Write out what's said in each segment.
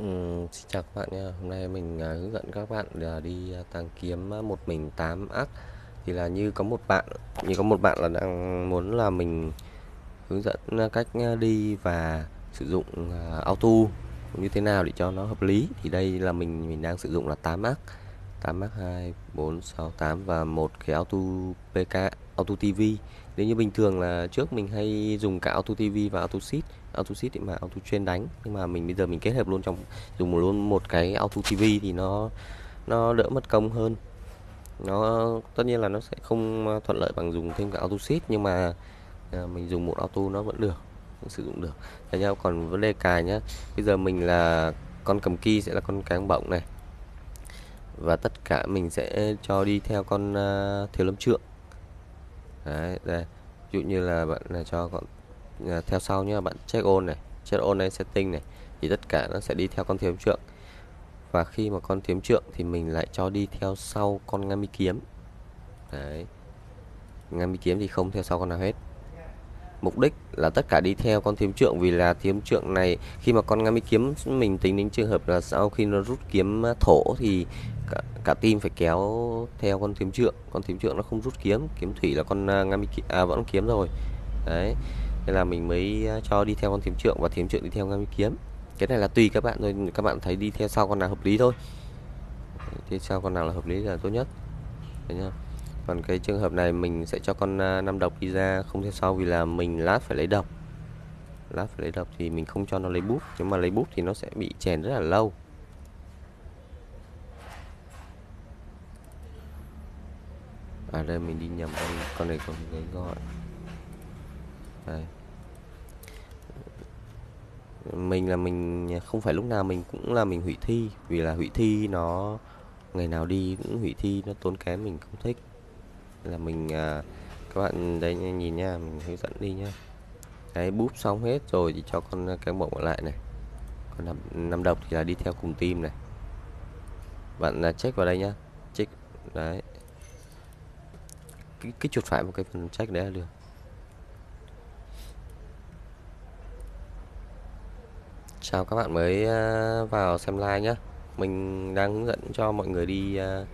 Ừ, xin chào các bạn nha. Hôm nay mình à, hướng dẫn các bạn là đi à, tàng kiếm à, một mình 8 ác. Thì là như có một bạn, như có một bạn là đang muốn là mình hướng dẫn à, cách à, đi và sử dụng à, auto như thế nào để cho nó hợp lý. Thì đây là mình mình đang sử dụng là 8 ác. 8 ác 2, 4, 6, 8 và một cái auto PK, auto TV. Nếu như bình thường là trước mình hay dùng cả auto TV và auto sit, auto sit thì mà auto chuyên đánh. Nhưng mà mình bây giờ mình kết hợp luôn trong dùng luôn một cái auto TV thì nó nó đỡ mất công hơn. Nó tất nhiên là nó sẽ không thuận lợi bằng dùng thêm cả auto sit nhưng mà à, mình dùng một auto nó vẫn được vẫn sử dụng được. Thế nhau còn vấn đề cài nhá. Bây giờ mình là con cầm key sẽ là con cáng bổng này. Và tất cả mình sẽ cho đi theo con uh, thiếu lâm trượng. Đấy đây dụ như là bạn là cho con uh, theo sau nhé bạn check on này check on này setting này thì tất cả nó sẽ đi theo con thiếu trượng. Và khi mà con thiếm trượng thì mình lại cho đi theo sau con ngami kiếm. Đấy. Ngami kiếm thì không theo sau con nào hết. Mục đích là tất cả đi theo con thiếm trượng vì là thiếm trượng này khi mà con ngami kiếm mình tính đến trường hợp là sau khi nó rút kiếm à, thổ thì cả, cả team phải kéo theo con thiếm trượng. Con thiếm trượng nó không rút kiếm. Kiếm thủy là con uh, ngami à, vẫn kiếm rồi. Đấy. Nên là mình mới à, cho đi theo con thiếm trượng và thiếm trượng đi theo ngami kiếm. Cái này là tùy các bạn thôi. Các bạn thấy đi theo sau con nào hợp lý thôi. Thì sau con nào là hợp lý là tốt nhất. Đấy nhá. còn cái trường hợp này mình sẽ cho con uh, năm độc đi ra không theo sau vì là mình lát phải lấy độc. Lát phải lấy độc thì mình không cho nó lấy bút. Nhưng mà lấy bút thì nó sẽ bị chèn rất là lâu. À đây mình đi nhầm con con này con cái gọi. Đây. Mình là mình không phải lúc nào mình cũng là mình hủy thi vì là hủy thi nó ngày nào đi cũng hủy thi nó tốn kém mình không thích. Là mình à, các bạn đây nhìn nha mình hướng dẫn đi nhá. Đấy búp xong hết rồi thì cho con à, cán bộ lại này. Còn năm, năm độc thì là đi theo cùng team này. Bạn là check vào đây nhá. Check đấy cái, cái chuột phải một cái phần check đấy là được. Chào các bạn mới ờ, vào xem like nhé Mình đang hướng dẫn cho mọi người đi ờ,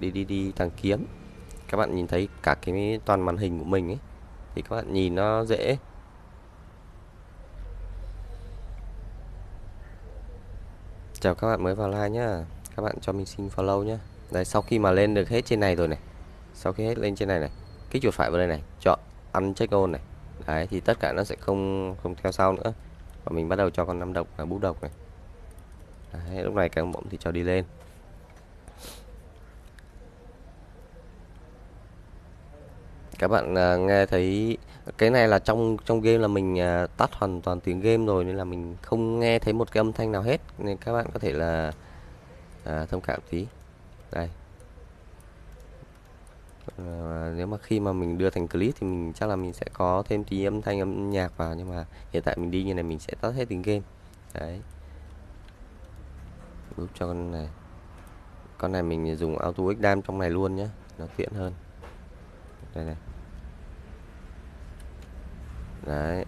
đi đi đi thằng kiếm. Các bạn nhìn thấy cả cái toàn màn hình của mình ấy Thì các bạn nhìn nó dễ. Chào các bạn mới vào like nhá. Các bạn cho mình xin follow nhá. Đấy sau khi mà lên được hết trên này rồi này sau khi hết lên trên này này Kích chuột phải vào đây này Chọn ăn check on này. Đấy thì tất cả nó sẽ không không theo sau nữa. Và mình bắt đầu cho con năm độc là bút độc này. Đấy, lúc này cái bỗng thì cho đi lên. Các bạn uh, nghe thấy cái này là trong trong game là mình uh, tắt hoàn toàn tiếng game rồi nên là mình không nghe thấy một cái âm thanh nào hết. Nên các bạn có thể là uh, thông cảm tí. Đây. Và nếu mà khi mà mình đưa thành clip thì mình chắc là mình sẽ có thêm tí âm thanh âm nhạc vào nhưng mà hiện tại mình đi như này mình sẽ tắt hết tiếng game. Đấy. Giúp cho con này con này mình dùng auto xdam trong này luôn nhé nó tiện hơn. Đây này. Đấy.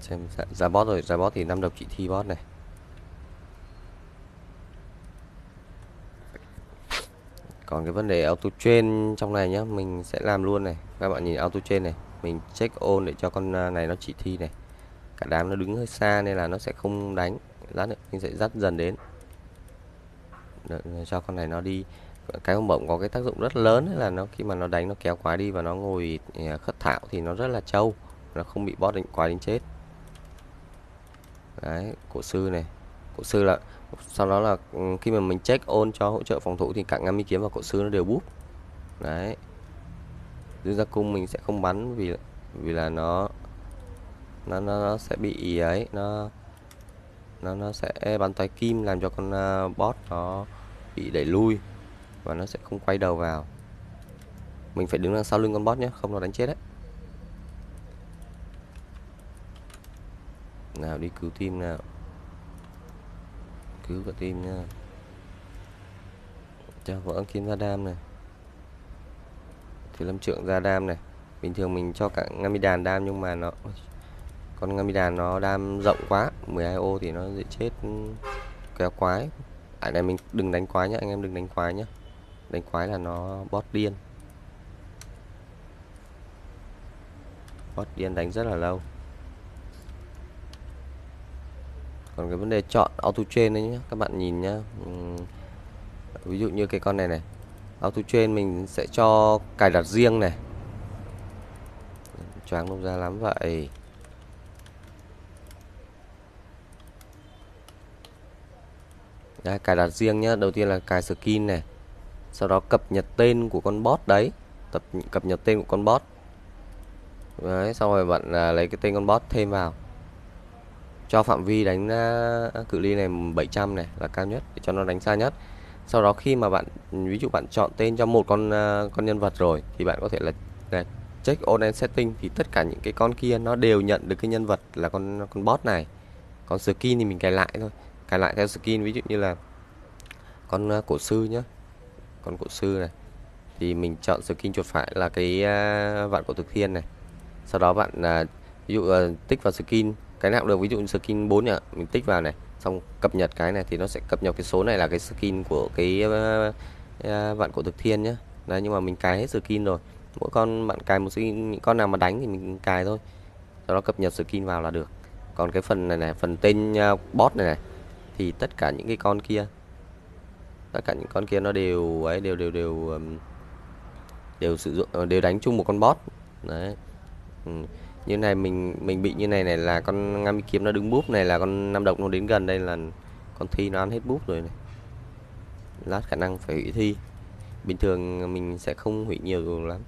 Xem ra, ra boss rồi dạ ra boss thì năm độc chị thi boss này. Còn cái vấn đề auto train trong này nhá mình sẽ làm luôn này. Các bạn nhìn auto train này mình check on để cho con à, này nó chỉ thi này. Cả đám nó đứng hơi xa nên là nó sẽ không đánh. Lát nữa mình sẽ dắt dần đến. Đợi, cho con này nó đi. Cái hông bổng có cái tác dụng rất lớn là nó khi mà nó đánh nó kéo quá đi và nó ngồi à, khất thạo thì nó rất là trâu. Nó không bị bót định quá đến chết. Đấy cổ sư này. Cổ sư là sau đó là ừ, khi mà mình check ôn cho hỗ trợ phòng thủ thì cả ngắm mi kiếm và cổ sư nó đều búp. Đấy. Dương gia cung mình sẽ không bắn vì vì là nó nó nó, nó sẽ bị ấy nó nó nó sẽ bắn toái kim làm cho con uh, bot nó bị đẩy lui và nó sẽ không quay đầu vào. Mình phải đứng đằng sau lưng con bot nhé không nó đánh chết đấy. Nào đi cứu team nào cứu cả tim nha ờ, cho vỡ kim ra đam này. Thì lâm trượng ra đam này. Bình thường mình cho cả ngamidan đam nhưng mà nó con ngamidan nó đam rộng quá 12 ô thì nó dễ chết ừ, kéo quái. Ở này mình đừng đánh quái nhá, anh em đừng đánh quái nhá. Đánh quái là nó bot điên. Bot điên đánh rất là lâu. Còn cái vấn đề chọn auto trên đấy nhé các bạn nhìn nhá. Ừ, ví dụ như cái con này này. Auto trên mình sẽ cho cài đặt riêng này. Choáng không ra lắm vậy. Đây, cài đặt riêng nhá. Đầu tiên là cài skin này. Sau đó cập nhật tên của con bot đấy. Tập cập nhật tên của con bot. Đấy xong rồi bạn à, lấy cái tên con bot thêm vào cho phạm vi đánh cự ly này 700 này là cao nhất để cho nó đánh xa nhất. Sau đó khi mà bạn ví dụ bạn chọn tên cho một con con nhân vật rồi thì bạn có thể là, là check online and setting thì tất cả những cái con kia nó đều nhận được cái nhân vật là con con bot này. Còn skin thì mình cài lại thôi cài lại theo skin ví dụ như là con cổ sư nhá con cổ sư này. Thì mình chọn skin chuột phải là cái uh, vạn cổ thực thiên này. Sau đó bạn uh, ví dụ uh, tích vào skin cái nào được ví dụ skin 4 nhỉ mình tích vào này xong cập nhật cái này thì nó sẽ cập nhật cái số này là cái skin của cái uh, uh, vạn cổ thực thiên nhá. Đấy nhưng mà mình cài hết skin rồi mỗi con bạn cài một skin những con nào mà đánh thì mình cài thôi sau đó cập nhật skin vào là được. Còn cái phần này này phần tên uh, bot này này thì tất cả những cái con kia tất cả những con kia nó đều ấy đều đều đều đều sử dụng đều đánh chung một con bot. Đấy. Ừ như này mình mình bị như này này là con ngâm kiếm nó đứng búp này là con năm độc nó đến gần đây là con thi nó ăn hết búp rồi này. Lát khả năng phải hủy thi. Bình thường mình sẽ không hủy nhiều lắm.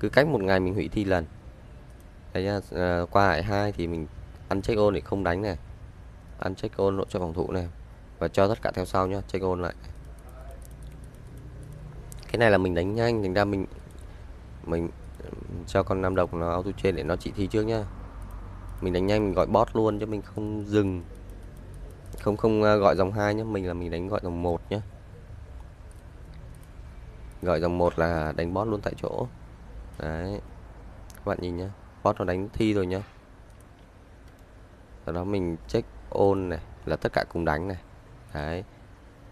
Cứ cách một ngày mình hủy thi lần. Đấy nha à, ờ, qua hải hai thì mình ăn check ôn để không đánh này. Ăn check ôn nội cho phòng thủ này. Và cho tất cả theo sau nhá check ôn lại. Cái này là mình đánh nhanh thành ra mình mình cho con nam độc nó auto trên để nó chỉ thi trước nhá. Mình đánh nhanh mình gọi bot luôn chứ mình không dừng. Không không à, gọi dòng hai nhé mình là mình đánh gọi dòng một nhé, gọi dòng một là đánh bot luôn tại chỗ. Đấy. Các bạn nhìn nhá bot nó đánh thi rồi nhá. Sau đó mình check on này là tất cả cùng đánh này. Đấy.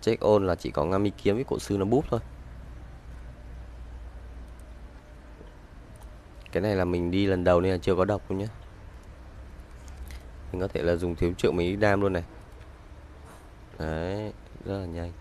Check on là chỉ có ngami kiếm với cổ sư nó búp thôi. Cái này là mình đi lần đầu nên là chưa có độc luôn nhé. Mình có thể là dùng thiếu triệu mấy đam luôn này. Đấy, rất là nhanh.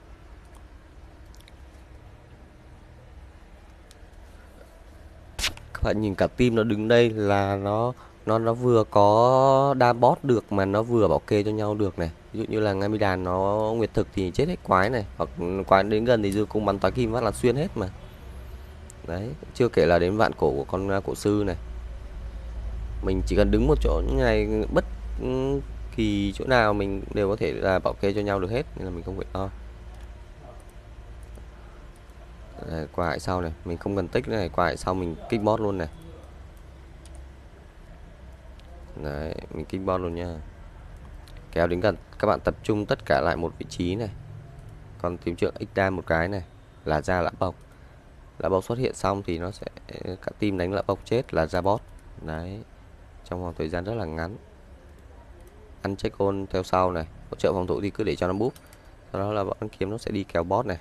Các bạn nhìn cả team nó đứng đây là nó nó nó vừa có đa bót được mà nó vừa bảo kê cho nhau được này. Ví dụ như là ngay đàn nó nguyệt thực thì chết hết quái này, hoặc quái đến gần thì dư cung bắn tói kim phát là xuyên hết mà đấy chưa kể là đến vạn cổ của con à, cổ sư này. Mình chỉ cần đứng một chỗ như này ừ, bất ừ, kỳ chỗ nào mình đều có thể là bảo kê cho nhau được hết nên là mình không phải lo. Đây, qua hại sau này mình không cần tích này qua hại sau mình kích boss luôn này. Đấy mình kích boss luôn nha. Kéo đến gần các bạn tập trung tất cả lại một vị trí này. Còn tìm trượng x đam một cái này là ra lã bọc lạ bọc xuất hiện xong thì nó sẽ, cả team đánh lạ bọc chết là ra boss đấy, trong vòng thời gian rất là ngắn. Ăn check on theo sau này, hỗ trợ phòng thủ thì cứ để cho nó búp sau đó là bọn kiếm nó sẽ đi kéo boss này.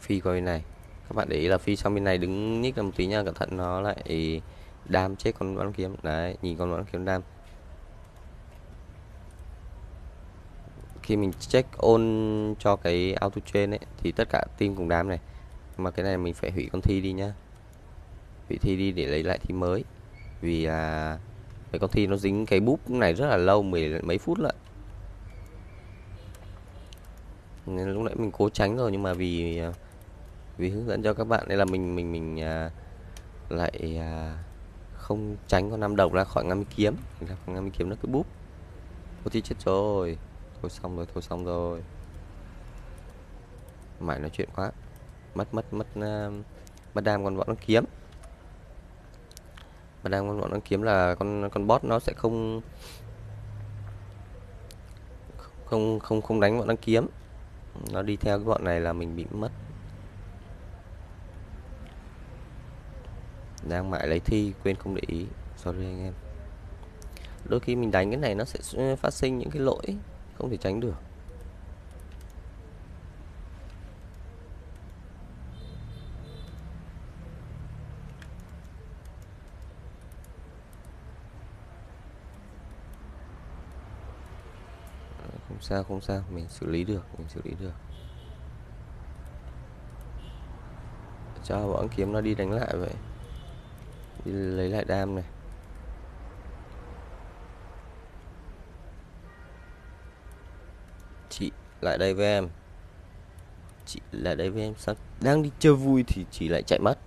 Phi qua bên này. Các bạn để ý là phi sang bên này đứng nhích ra một tí nha, cẩn thận nó lại đam chết con bắn kiếm. Đấy, nhìn con bắn kiếm đam. Khi mình check on cho cái auto chain ấy thì tất cả team cùng đám này mà cái này mình phải hủy con thi đi nhá. Hủy thi đi để lấy lại thi mới. Vì là cái con thi nó dính cái búp này rất là lâu mười mấy phút lại nên lúc nãy mình cố tránh rồi nhưng mà vì vì hướng dẫn cho các bạn nên là mình mình mình à, lại à, không tránh con năm độc ra khỏi ngâm kiếm. Ra khỏi ngâm kiếm nó cứ búp. Con thi chết rồi thôi xong rồi thôi xong rồi. Mãi nói chuyện quá. Mất mất mất uh, mất đam con bọn nó kiếm. Mà đang con bọn nó kiếm là con con bot nó sẽ không không không không đánh bọn nó kiếm. Nó đi theo cái bọn này là mình bị mất. Đang mãi lấy thi quên không để ý. Sorry anh em. Đôi khi mình đánh cái này nó sẽ ờ, phát sinh những cái lỗi không thể tránh được. À, không sao không sao. Mình xử lý được, mình xử lý được. Cho bọn kiếm nó đi đánh lại vậy. Đi lấy lại đam này. Chị lại đây với em. Chị lại đây với em. Sao đang đi chơi vui thì chị lại chạy mất?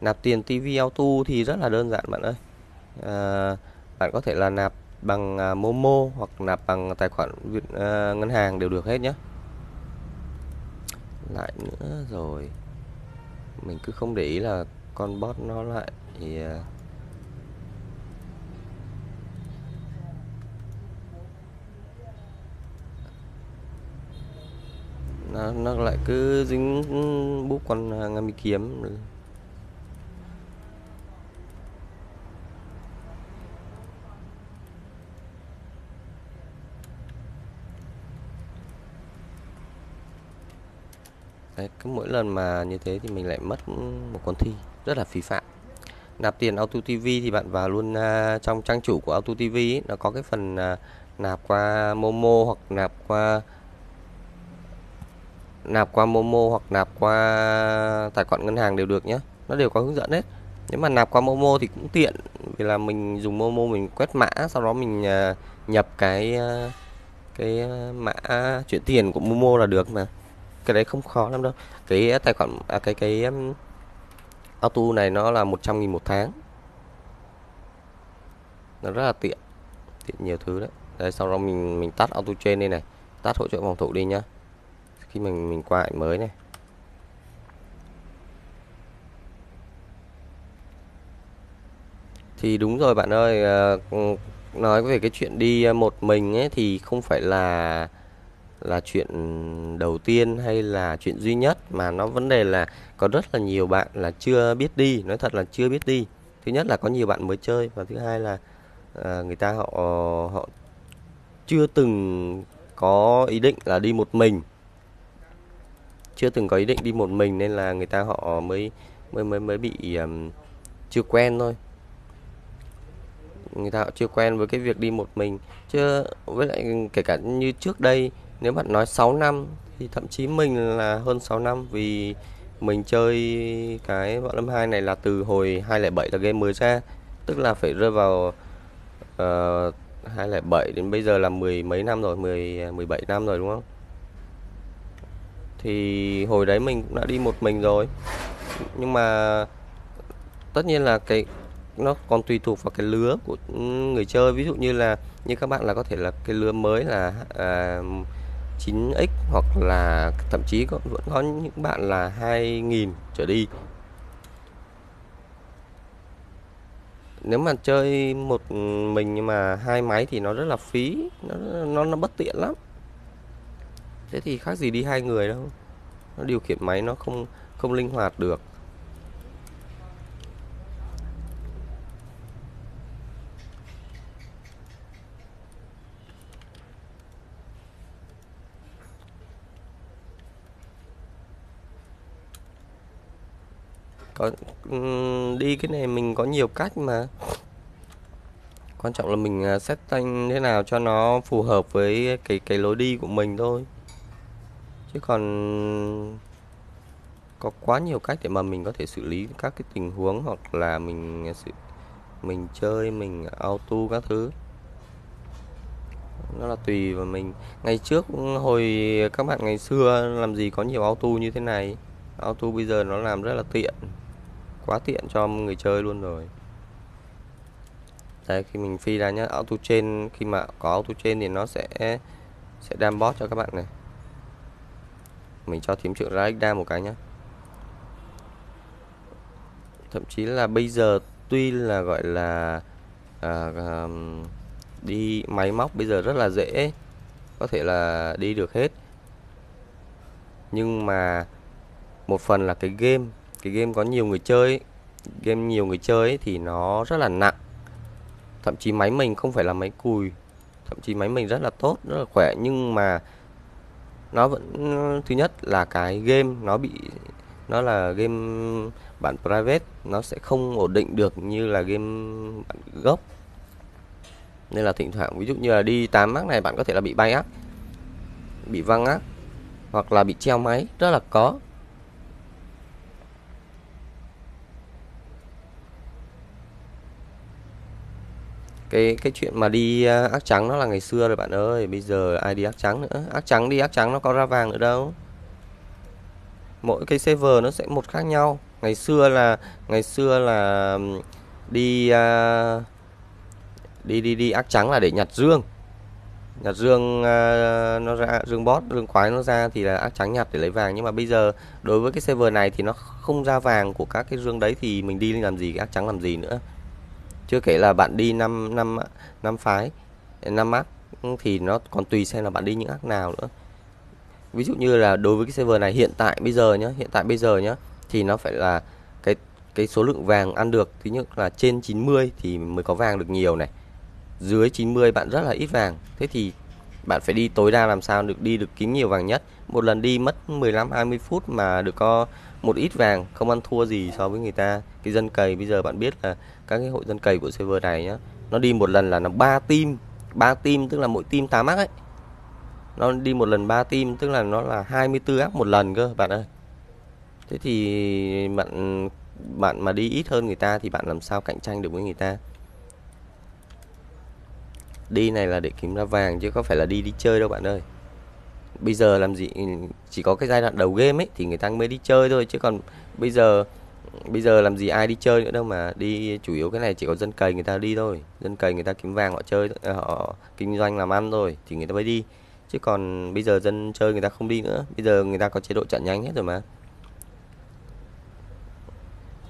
Nạp tiền TV auto thì rất là đơn giản bạn ơi. À, bạn có thể là nạp bằng uh, Momo hoặc nạp bằng tài khoản Việt, uh, ngân hàng đều được hết nhé lại nữa rồi. Mình cứ không để ý là con bot nó lại thì uh, nó, nó lại cứ dính búp con à, ngami kiếm. Đấy, cứ mỗi lần mà như thế thì mình lại mất một con thi rất là phí phạm. Nạp tiền auto tv thì bạn vào luôn uh, trong trang chủ của auto tv ấy, nó có cái phần uh, nạp qua momo hoặc nạp qua nạp qua momo hoặc nạp qua tài khoản ngân hàng đều được nhé nó đều có hướng dẫn hết. Nếu mà nạp qua momo thì cũng tiện vì là mình dùng momo mình quét mã sau đó mình à, nhập cái à, cái à, mã chuyển tiền của momo là được mà. Cái đấy không khó lắm đâu. Cái tài khoản à, cái cái um, auto này nó là 100 nghìn một tháng. Nó rất là tiện tiện nhiều thứ đấy. Đây sau đó mình mình tắt auto trên đây này. Tắt hỗ trợ phòng thủ đi nhá khi mình mình qua mới này. Thì đúng rồi bạn ơi ờ, ừ, nói về cái chuyện đi ờ, một mình ấy thì không phải là là chuyện đầu tiên hay là chuyện duy nhất mà nó vấn đề là có rất là nhiều bạn là chưa biết đi nói thật là chưa biết đi. Thứ nhất là có nhiều bạn mới chơi và thứ hai là à, người ta họ họ chưa từng có ý định là đi một mình chưa từng có ý định đi một mình nên là người ta họ mới mới mới mới bị um, chưa quen thôi. Người ta họ chưa quen với cái việc đi một mình. Chưa với lại kể cả như trước đây nếu bạn nói 6 năm thì thậm chí mình là hơn 6 năm vì mình chơi cái võ lâm 2 này là từ hồi 207 là game mới ra. Tức là phải rơi vào uh, ờ, 207 đến bây giờ là mười mấy năm rồi 10 17 năm rồi đúng không? Thì hồi đấy mình cũng đã đi một mình rồi. Nhưng mà tất nhiên là cái nó còn tùy thuộc vào cái lứa của người chơi. Ví dụ như là như các bạn là có thể là cái lứa mới là à, 9x hoặc là thậm chí có, vẫn có những bạn là 2000 trở đi. Nếu mà chơi một mình nhưng mà hai máy thì nó rất là phí nó nó nó bất tiện lắm thế thì khác gì đi hai người đâu. Nó điều khiển máy nó không không linh hoạt được. Có đi cái này mình có nhiều cách mà. Quan trọng là mình à, setting thế nào cho nó phù hợp với cái cái lối đi của mình thôi chứ còn có quá nhiều cách để mà mình có thể xử lý các cái tình huống hoặc là mình mình chơi, mình auto các thứ. Nó là tùy vào mình. Ngày trước hồi các bạn ngày xưa làm gì có nhiều auto như thế này. Auto bây giờ nó làm rất là tiện. Quá tiện cho người chơi luôn rồi. Đây khi mình phi ra nhá, auto trên khi mà có auto trên thì nó sẽ sẽ đam bot cho các bạn này mình cho thêm trưởng ra đam một cái nhá. Thậm chí là bây giờ tuy là gọi là à, à, đi máy móc bây giờ rất là dễ có thể là đi được hết. Nhưng mà một phần là cái game cái game có nhiều người chơi game nhiều người chơi ấy, thì nó rất là nặng. Thậm chí máy mình không phải là máy cùi thậm chí máy mình rất là tốt rất là khỏe. Nhưng mà nó vẫn thứ nhất là cái game nó bị nó là game bản private nó sẽ không ổn định được như là game bản gốc. Nên là thỉnh thoảng ví dụ như là đi 8 mắc này bạn có thể là bị bay á, bị văng á hoặc là bị treo máy rất là có. Cái cái chuyện mà đi à, ác trắng nó là ngày xưa rồi bạn ơi. Bây giờ ai đi ác trắng nữa? Ác trắng đi ác trắng nó có ra vàng nữa đâu. Mỗi cái server nó sẽ một khác nhau. Ngày xưa là ngày xưa là đi uh, đi đi đi ác trắng là để nhặt dương. Nhặt dương uh, nó ra dương bót dương khoái nó ra thì là ác trắng nhặt để lấy vàng. Nhưng mà bây giờ đối với cái server này thì nó không ra vàng của các cái dương đấy thì mình đi làm gì ác trắng làm gì nữa chưa kể là bạn đi năm năm năm phái, năm ác, thì nó còn tùy xem là bạn đi những ác nào nữa. Ví dụ như là đối với cái server này hiện tại bây giờ nhá, hiện tại bây giờ nhá, thì nó phải là cái cái số lượng vàng ăn được, thứ nhất là trên 90 thì mới có vàng được nhiều này. Dưới 90 bạn rất là ít vàng, thế thì bạn phải đi tối đa làm sao được đi được kiếm nhiều vàng nhất. Một lần đi mất 15 20 phút mà được có một ít vàng, không ăn thua gì so với người ta. Cái dân cày, bây giờ bạn biết là các cái hội dân cày của server này nhá, nó đi một lần là nó ba team. Ba team tức là mỗi team 8 ác ấy. Nó đi một lần ba team tức là nó là 24 ác một lần cơ, bạn ơi. Thế thì bạn bạn mà đi ít hơn người ta thì bạn làm sao cạnh tranh được với người ta? Đi này là để kiếm ra vàng chứ không phải là đi đi chơi đâu bạn ơi bây giờ làm gì ừ, chỉ có cái giai đoạn đầu game ấy, thì người ta mới đi chơi thôi, chứ còn bây giờ bây giờ làm gì ai đi chơi nữa đâu mà đi, chủ yếu cái này chỉ có dân cày người ta đi thôi. Dân cày người ta kiếm vàng, họ chơi ờ, họ kinh doanh làm ăn rồi thì người ta mới đi. Chứ còn bây giờ dân chơi người ta không đi nữa. Bây giờ người ta có chế độ chặn nhanh hết rồi mà.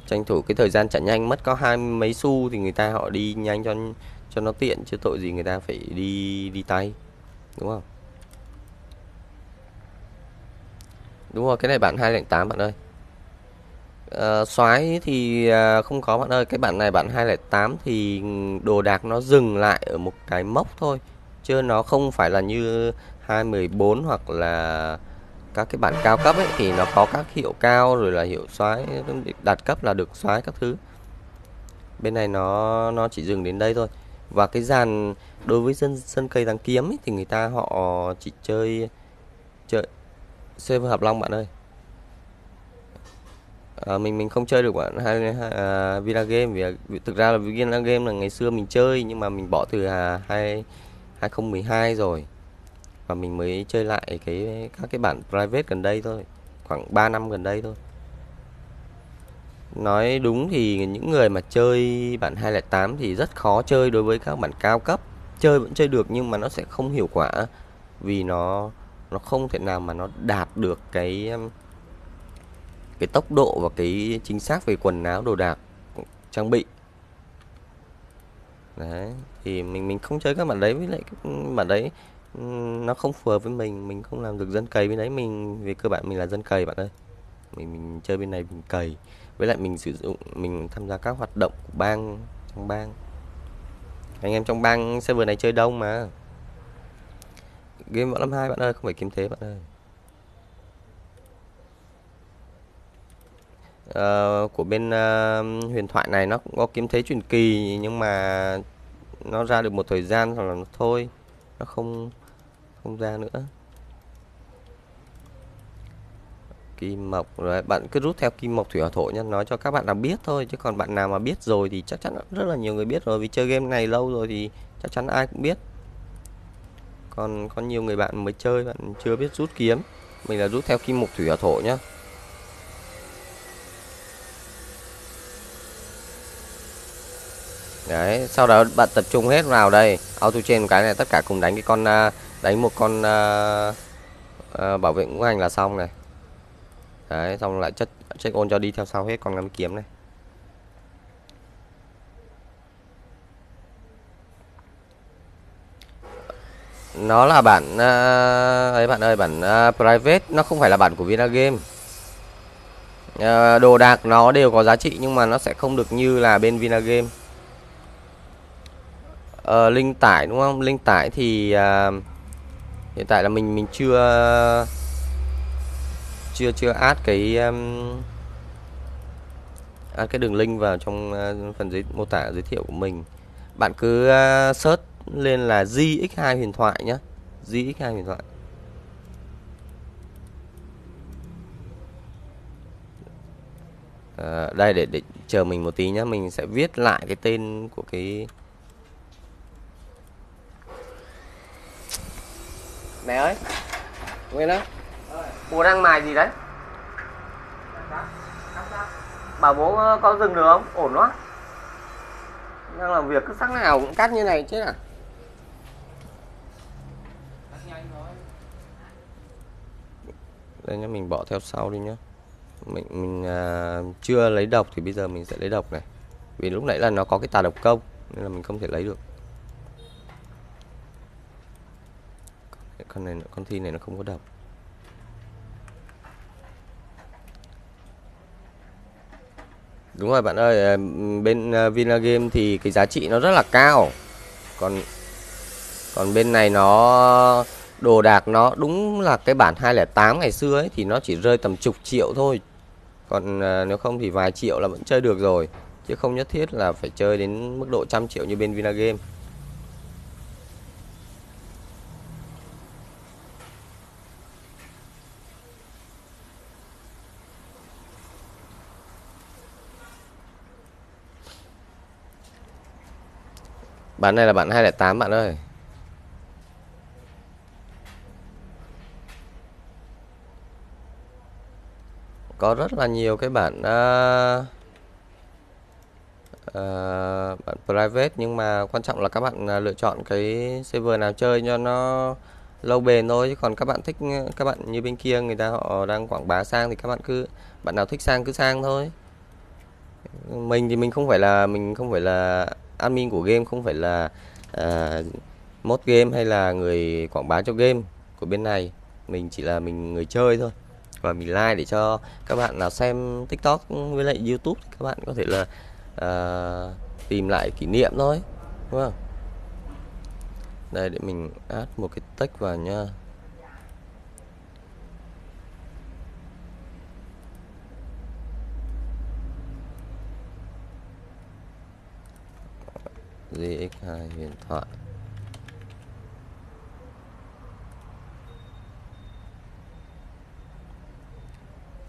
Tranh thủ cái thời gian chặn nhanh, mất có hai mấy xu thì người ta họ đi nhanh cho cho nó tiện, chứ tội gì người ta phải đi đi tay. Đúng không? Đúng rồi cái này bản 208 bạn ơi. À, xoáy thì à, không có bạn ơi. Cái bản này bản 208 thì đồ đạc nó dừng lại ở một cái mốc thôi chứ nó không phải là như 214 hoặc là các cái bản cao cấp ấy thì nó có các hiệu cao rồi là hiệu xoáy đạt cấp là được xoáy các thứ. Bên này nó nó chỉ dừng đến đây thôi. Và cái dàn đối với dân sân cây đằng kiếm ấy, thì người ta họ chỉ chơi chơi server hợp long bạn ơi. À, mình mình không chơi được bạn hai, hai à, Villa Game vì thực ra là Villa Game là ngày xưa mình chơi nhưng mà mình bỏ từ à, hai 2012 rồi. Và mình mới chơi lại cái các cái bản private gần đây thôi khoảng 3 năm gần đây thôi. Nói đúng thì những người mà chơi bản 208 thì rất khó chơi đối với các bản cao cấp. Chơi vẫn chơi được nhưng mà nó sẽ không hiệu quả vì nó nó không thể nào mà nó đạt được cái um, cái tốc độ và cái chính xác về quần áo đồ đạc, trang bị. Đấy, thì mình mình không chơi các bản đấy, với lại các bản đấy nó không phù hợp với mình mình không làm được dân cày bên đấy. Mình, về cơ bản mình là dân cày bạn ơi. Mình mình chơi bên này mình cày, với lại mình sử dụng, mình tham gia các hoạt động của bang, trong bang. Anh em trong bang server này chơi đông mà game võ lâm hai bạn ơi không phải kiếm thế bạn ơi. Uh, của bên uh, huyền thoại này nó cũng có kiếm thế truyền kỳ nhưng mà nó ra được một thời gian rồi là nó thôi nó không không ra nữa. Kim mộc rồi bạn cứ rút theo kim mộc thủy hỏa thổ nha nói cho các bạn nào biết thôi chứ còn bạn nào mà biết rồi thì chắc chắn rất là nhiều người biết rồi vì chơi game này lâu rồi thì chắc chắn ai cũng biết còn có nhiều người bạn mới chơi bạn chưa biết rút kiếm. Mình là rút theo kim mục thủy hỏa thổ nhá. Đấy sau đó bạn tập trung hết vào đây. Auto trên cái này tất cả cùng đánh cái con à, đánh một con uh, uh, bảo vệ ngũ hành là xong này. Đấy xong lại chất check ôn cho đi theo sau hết con ngắm kiếm này. Nó là bản uh, ấy bạn ơi bản uh, private nó không phải là bản của Vinagame. Uh, đồ đạc nó đều có giá trị nhưng mà nó sẽ không được như là bên Vinagame. Uh, linh tải đúng không? Linh tải thì uh, hiện tại là mình mình chưa chưa chưa add cái um, add cái đường link vào trong uh, phần giới mô tả giới thiệu của mình. Bạn cứ uh, search lên là GX2 huyền thoại nhé GX2 huyền thoại. À, đây để, để chờ mình một tí nhé mình sẽ viết lại cái tên của cái mẹ ơi. Nguyên á. Bố đang mài gì đấy? Bảo bố có dừng được không? Ổn quá. Đang làm việc cứ sáng nào cũng cắt như này chứ à đây nhé mình bỏ theo sau đi nhé mình mình à, chưa lấy độc thì bây giờ mình sẽ lấy độc này. Vì lúc nãy là nó có cái tà độc công nên là mình không thể lấy được. Con này con thi này nó không có độc. Đúng rồi bạn ơi à, bên Vina Vinagame thì cái giá trị nó rất là cao. Còn còn bên này nó đồ đạc nó đúng là cái bản 208 ngày xưa ấy thì nó chỉ rơi tầm chục triệu thôi. Còn à, nếu không thì vài triệu là vẫn chơi được rồi. Chứ không nhất thiết là phải chơi đến mức độ trăm triệu như bên Vinagame. Bản này là bản 208 bạn ơi. Có rất là nhiều cái bản uh, uh, bản private nhưng mà quan trọng là các bạn uh, lựa chọn cái server nào chơi cho nó lâu bền thôi. Chứ còn các bạn thích các bạn như bên kia người ta họ đang quảng bá sang thì các bạn cứ bạn nào thích sang cứ sang thôi. Mình thì mình không phải là mình không phải là admin của game không phải là uh, mod game hay là người quảng bá cho game của bên này. Mình chỉ là mình người chơi thôi và mình like để cho các bạn nào xem tiktok với lại youtube các bạn có thể là uh, tìm lại kỷ niệm thôi đúng không? Đây để mình add một cái text vào nha. GX2 huyền thoại.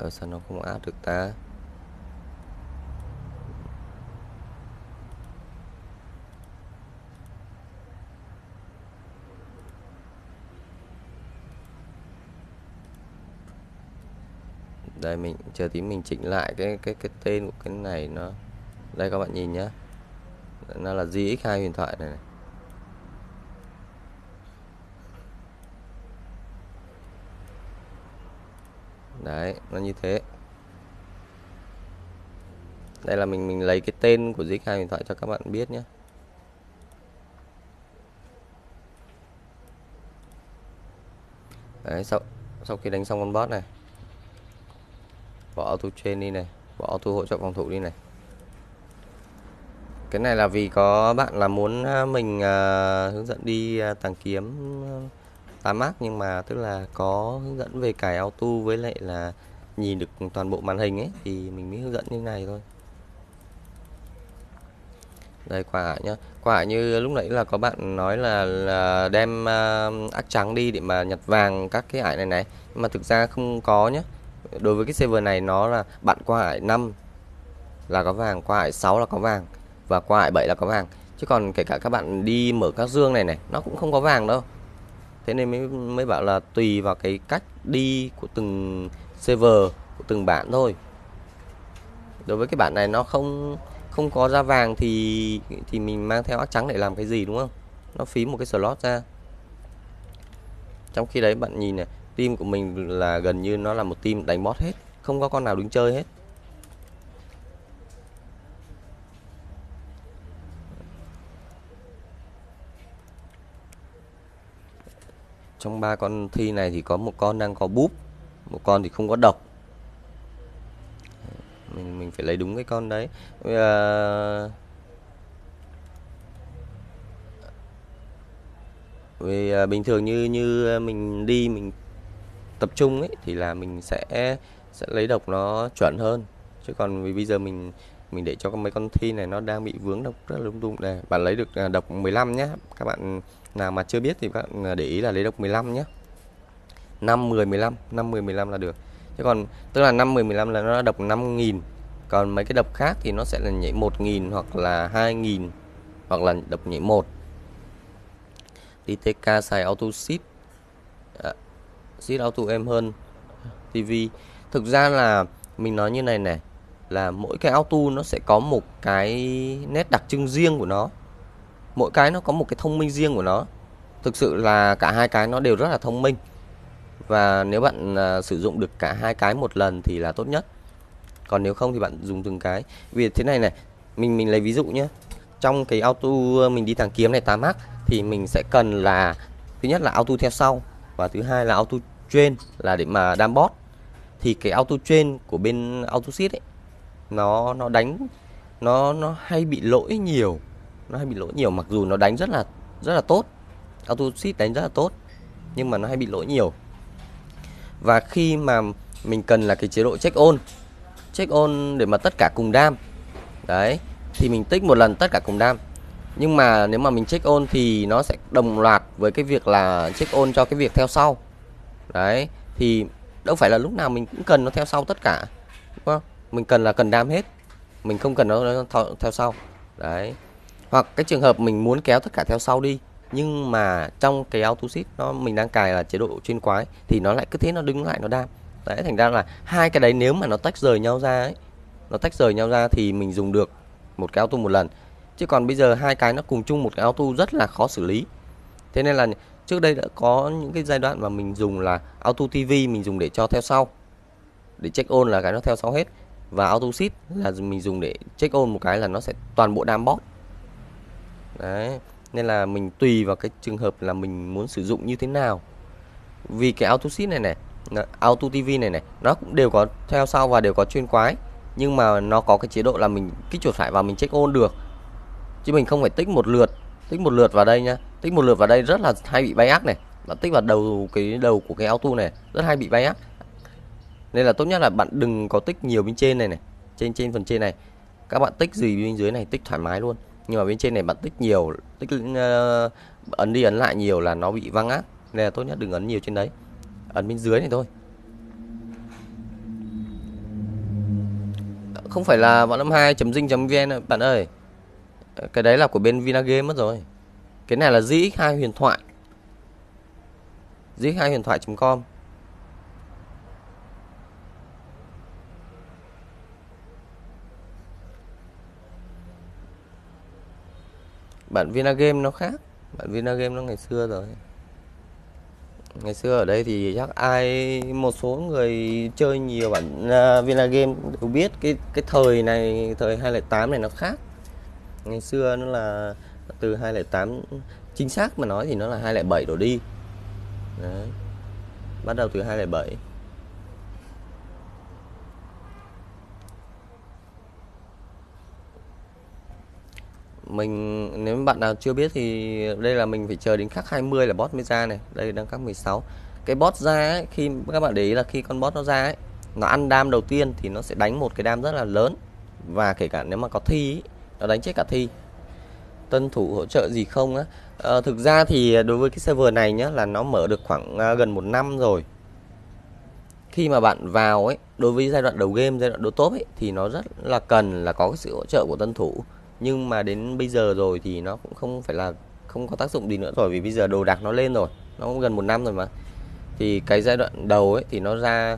Ở sao nó không áp được ta? Đây mình chờ tí mình chỉnh lại cái cái cái tên của cái này nó. Đây các bạn nhìn nhá. Nó là GX2 huyền thoại này, này. Đấy nó như thế. Đây là mình mình lấy cái tên của GX2 huyền thoại cho các bạn biết nhé. Đấy sau sau khi đánh xong con boss này bỏ auto trên đi này bỏ auto hỗ trợ phòng thủ đi này. Cái này là vì có bạn là muốn à, mình uh, hướng dẫn đi uh, tàng kiếm uh, 8 mắt nhưng mà tức là có hướng dẫn về cài auto với lại là nhìn được toàn bộ màn hình ấy thì mình mới hướng dẫn như này thôi. Đây quả nhá. Quả như lúc nãy là có bạn nói là, là đem uh, ác trắng đi để mà nhặt vàng các cái ải này này. Nhưng mà thực ra không có nhá. Đối với cái server này nó là bạn qua ải 5 là có vàng qua ải 6 là có vàng và qua ải 7 là có vàng. Chứ còn kể cả các bạn đi mở các dương này này nó cũng không có vàng đâu thế nên mới mới bảo là tùy vào cái cách đi của từng server, của từng bản thôi. Đối với cái bản này nó không không có ra vàng thì thì mình mang theo ác trắng để làm cái gì, đúng không? Nó phí một cái slot ra. Trong khi đấy bạn nhìn này, team của mình là gần như nó là một team đánh boss hết, không có con nào đứng chơi hết. Trong ba con thi này thì có một con đang có búp một con thì không có độc. Mình mình phải lấy đúng cái con đấy. Bây giờ... vì à, bình thường như như mình đi mình tập trung ấy thì là mình sẽ sẽ lấy độc nó chuẩn hơn. Chứ còn vì bây giờ mình mình để cho mấy con thi này nó đang bị vướng độc rất là lung tung. Này bạn lấy được à, độc 15 nhé các bạn nào mà chưa biết thì các bạn à, để ý là lấy độc 15 nhé. 5 10 15 5 10 15 là được. Chứ còn tức là 5 10 15 là nó độc 5.000 còn mấy cái độc khác thì nó sẽ là nhảy 1.000 hoặc là 2.000 hoặc là độc nhảy 1 TTK xài auto seat. À, seat auto em hơn TV thực ra là mình nói như này này là mỗi cái auto nó sẽ có một cái nét đặc trưng riêng của nó mỗi cái nó có một cái thông minh riêng của nó. Thực sự là cả hai cái nó đều rất là thông minh. Và nếu bạn à, sử dụng được cả hai cái một lần thì là tốt nhất. Còn nếu không thì bạn dùng từng cái. Vì thế này này mình mình lấy ví dụ nhé. Trong cái auto mình đi thằng kiếm này 8 mắt thì mình sẽ cần là thứ nhất là auto theo sau và thứ hai là auto train là để mà đam bot thì cái auto train của bên auto seat ấy nó nó đánh nó nó hay bị lỗi nhiều nó hay bị lỗi nhiều, mặc dù nó đánh rất là rất là tốt. Auto seat đánh rất là tốt, nhưng mà nó hay bị lỗi nhiều. Và khi mà mình cần là cái chế độ check on check on để mà tất cả cùng đam. Đấy, thì mình tích một lần tất cả cùng đam. Nhưng mà nếu mà mình check on thì nó sẽ đồng loạt với cái việc là check on cho cái việc theo sau. Đấy, thì đâu phải là lúc nào mình cũng cần nó theo sau tất cả, đúng không? Mình cần là cần đam hết, mình không cần nó theo sau. Đấy hoặc cái trường hợp mình muốn kéo tất cả theo sau đi, nhưng mà trong cái auto ship nó, mình đang cài là chế độ chuyên quái thì nó lại cứ thế nó đứng lại, nó đam. Đấy, thành ra là hai cái đấy nếu mà nó tách rời nhau ra ấy, nó tách rời nhau ra thì mình dùng được một cái auto một lần. Chứ còn bây giờ hai cái nó cùng chung một cái auto rất là khó xử lý. Thế nên là trước đây đã có những cái giai đoạn mà mình dùng là auto TV mình dùng để cho theo sau, để check on là cái nó theo sau hết. Và auto shift là mình dùng để check on một cái là nó sẽ toàn bộ đam bot đấy, nên là mình tùy vào cái trường hợp là mình muốn sử dụng như thế nào. Vì cái auto shift này này auto TV này này, nó cũng đều có theo sau và đều có chuyên quái. Nhưng mà nó có cái chế độ là mình kích chuột phải vào mình check on được. Chứ mình không phải tích một lượt, tích một lượt vào đây nhá. Tích một lượt vào đây rất là hay bị bay ác này. Bạn tích vào đầu cái đầu của cái auto này, rất hay bị bay ác. Nên là tốt nhất là bạn đừng có tích nhiều bên trên này này, trên trên phần trên này. Các bạn tích gì bên dưới này, tích thoải mái luôn nhưng mà bên trên này bạn tích nhiều tích uh, ấn đi ấn lại nhiều là nó bị văng áp nên là tốt nhất đừng ấn nhiều trên đấy. Ấn bên dưới này thôi. Không phải là bọn năm hai chấm dinh chấm vn bạn ơi. Cái đấy là của bên vinagame mất rồi. Cái này là zx2 huyền thoại. Zx2 huyền thoại com. Bản Vinagame nó khác. Bản Vinagame nó ngày xưa rồi. Ngày xưa ở đây thì chắc ai một số người chơi nhiều bản uh, à, Vinagame đều biết cái cái thời này thời 208 này nó khác. Ngày xưa nó là từ 208 chính xác mà nói thì nó là 207 đổ đi. Đấy. bắt đầu từ 207 mình nếu bạn nào chưa biết thì đây là mình phải chờ đến khắc 20 là bot mới ra này. Đây đang khắc 16 cái bot ra ấy, khi các bạn để ý là khi con bot nó ra ấy nó ăn đam đầu tiên thì nó sẽ đánh một cái đam rất là lớn. Và kể cả nếu mà có thi ấy, nó đánh chết cả thi. Tân thủ hỗ trợ gì không á. À, thực ra thì đối với cái server này nhá là nó mở được khoảng à, gần một năm rồi. Khi mà bạn vào ấy đối với giai đoạn đầu game giai đoạn đấu top ấy thì nó rất là cần là có cái sự hỗ trợ của tân thủ nhưng mà đến bây giờ rồi thì nó cũng không phải là không có tác dụng gì nữa rồi vì bây giờ đồ đạc nó lên rồi nó cũng gần một năm rồi mà. Thì cái giai đoạn đầu ấy thì nó ra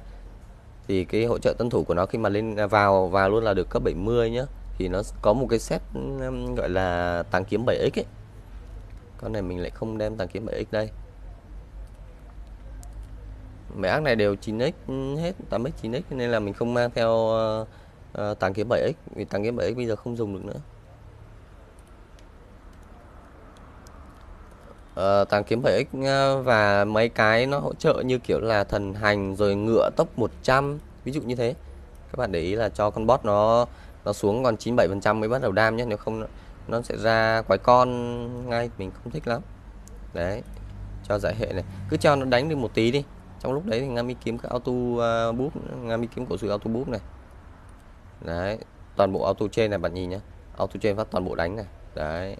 thì cái hỗ trợ tân thủ của nó khi mà lên à, vào vào luôn là được cấp 70 nhá. Thì nó có một cái set gọi là tàng kiếm 7x ấy. Con này mình lại không đem tàng kiếm 7x đây. Mấy ác này đều 9x hết 8x 9x nên là mình không mang theo uh, tàng kiếm 7x vì tàng kiếm 7x bây giờ không dùng được nữa. Ờ, tàng kiếm 7x ờ, và mấy cái nó hỗ trợ như kiểu là thần hành rồi ngựa tốc 100 ví dụ như thế. Các bạn để ý là cho con bot nó nó xuống còn 97% mới bắt đầu đam nhé nếu không nó sẽ ra quái con ngay. Mình không thích lắm. Đấy cho giải hệ này. Cứ cho nó đánh được một tí đi. Trong lúc đấy thì ngami kiếm cái auto uh, búp ngami kiếm cổ sự auto búp này. Đấy toàn bộ auto trên này bạn nhìn nhá. Auto trên phát toàn bộ đánh này. Đấy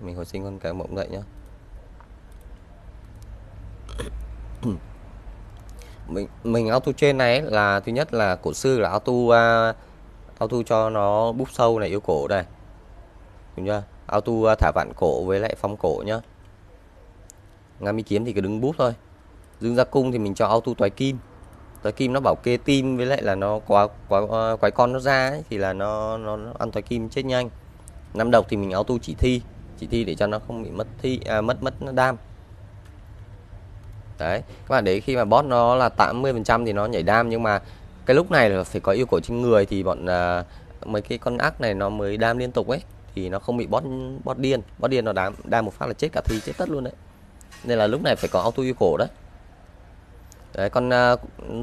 mình hồi sinh con cá mộng dậy nhá. Mình mình auto trên này là thứ nhất là cổ sư là auto uh, auto cho nó búp sâu này yêu cổ đây. Đúng chưa? Auto uh, thả vạn cổ với lại phong cổ nhá. Ngami kiếm thì cứ đứng bút thôi. Dương gia cung thì mình cho auto toái kim. Toái kim nó bảo kê tim với lại là nó quá quá uh, quái con nó ra ấy, thì là nó, nó nó ăn toái kim chết nhanh. Năm độc thì mình auto chỉ thi chỉ thi để cho nó không bị mất thi à, mất mất nó đam. Đấy các bạn để khi mà bot nó là 80 phần trăm thì nó nhảy đam nhưng mà cái lúc này là phải có yêu cầu trên người thì bọn à, mấy cái con ác này nó mới đam liên tục ấy thì nó không bị bot bot điên. Bot điên nó đam đam một phát là chết cả thi chết tất luôn đấy. Nên là lúc này phải có auto yêu cổ đấy. Đấy con uh, à,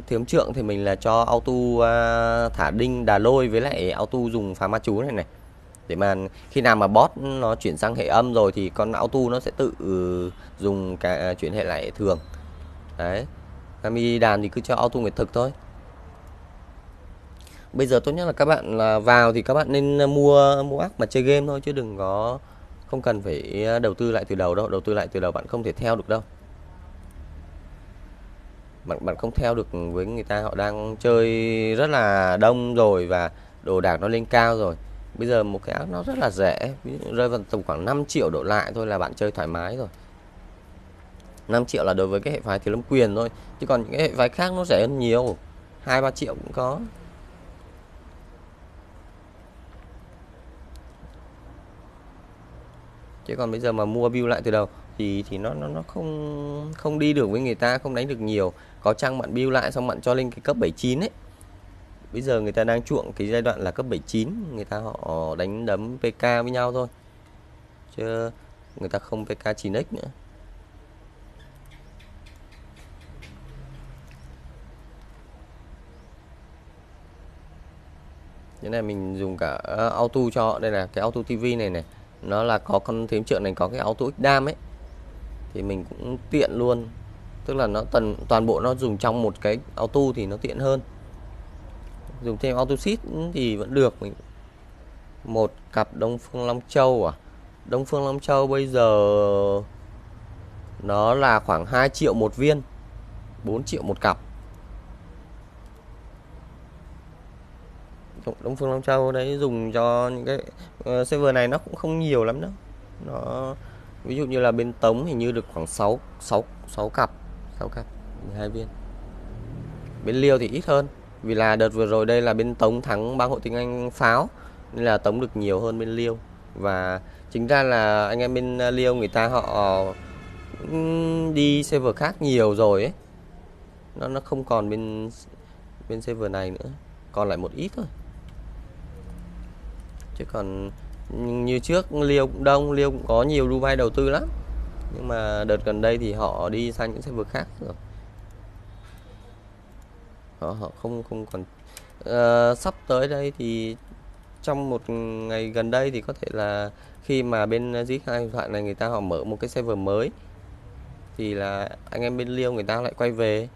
thiếm trượng thì mình là cho auto uh, thả đinh đà lôi với lại auto dùng phá ma chú này này để mà khi nào mà bot nó chuyển sang hệ âm rồi thì con auto nó sẽ tự dùng cả à, chuyển hệ lại thường. Đấy. Kami đàn thì cứ cho auto nguyệt thực thôi. Bây giờ tốt nhất là các bạn là vào thì các bạn nên mua mua ác mà chơi game thôi chứ đừng có, không cần phải à, đầu tư lại từ đầu đâu. Đầu tư lại từ đầu bạn không thể theo được đâu. Bạn bạn không theo được với người ta. Họ đang chơi rất là đông rồi và đồ đạc nó lên cao rồi bây giờ một cái app nó rất là rẻ rơi vào tầm khoảng 5 triệu độ lại thôi là bạn chơi thoải mái rồi. 5 triệu là đối với cái hệ phái thiếu lâm quyền thôi. Chứ còn những cái hệ phái khác nó rẻ hơn nhiều. Hai, ba triệu cũng có. Chứ còn bây giờ mà mua build lại từ đầu thì thì nó nó nó không không đi được với người ta, không đánh được nhiều. Có chăng bạn build lại xong bạn cho lên cái cấp 79 ấy bây giờ người ta đang chuộng cái giai đoạn là cấp 79 người ta họ đánh đấm PK với nhau thôi. Chứ người ta không PK 9x nữa. Thế này mình dùng cả ờ, auto cho đây là cái auto TV này này, nó là có con thêm trượng này, có cái auto x đam ấy. Thì mình cũng tiện luôn. Tức là nó tần, toàn bộ nó dùng trong một cái auto thì nó tiện hơn dùng thêm auto seat ừ, thì vẫn được. Mình một cặp Đông Phương Long Châu à? Đông Phương Long Châu bây giờ nó là khoảng 2 triệu một viên 4 triệu một cặp. Đông Phương Long Châu đấy dùng cho những cái uh, server này nó cũng không nhiều lắm đâu. Nó ví dụ như là bên Tống hình như được khoảng 6 6 6 cặp 6 cặp 12 viên. Bên Liêu thì ít hơn vì là đợt vừa rồi đây là bên Tống thắng bang hội tiếng Anh pháo, nên là Tống được nhiều hơn bên Liêu. Và chính ra là anh em bên ờ, Liêu người ta họ đi server khác nhiều rồi ấy. Nó nó không còn bên bên server này nữa, còn lại một ít thôi. Chứ còn như trước Liêu cũng đông, Liêu cũng có nhiều Dubai đầu tư lắm. Nhưng mà đợt gần đây thì họ đi sang những server khác rồi họ họ không không còn uh, sắp tới đây thì trong một ngày gần đây thì có thể là khi mà bên Zig hai điện thoại này người ta họ mở một cái server mới thì là anh em bên Liêu người ta lại quay về.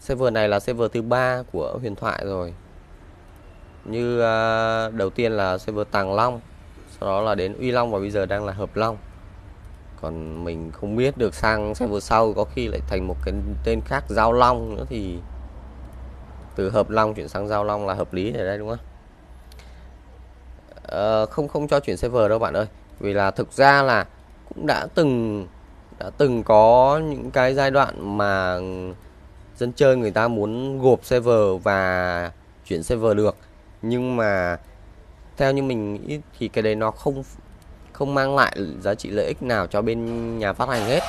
Server này là server thứ ba của huyền thoại rồi. Như uh, đầu tiên là server Tàng Long sau đó là đến Uy Long và bây giờ đang là Hợp Long còn mình không biết được sang server sau có khi lại thành một cái tên khác Giao Long nữa thì từ Hợp Long chuyển sang Giao Long là hợp lý ở đây đúng không? À, không không cho chuyển server đâu bạn ơi. Vì là thực ra là cũng đã từng đã từng có những cái giai đoạn mà dân chơi người ta muốn gộp server và chuyển server được. Nhưng mà theo như mình nghĩ thì cái đấy nó không không mang lại giá trị lợi ích nào cho bên nhà phát hành hết.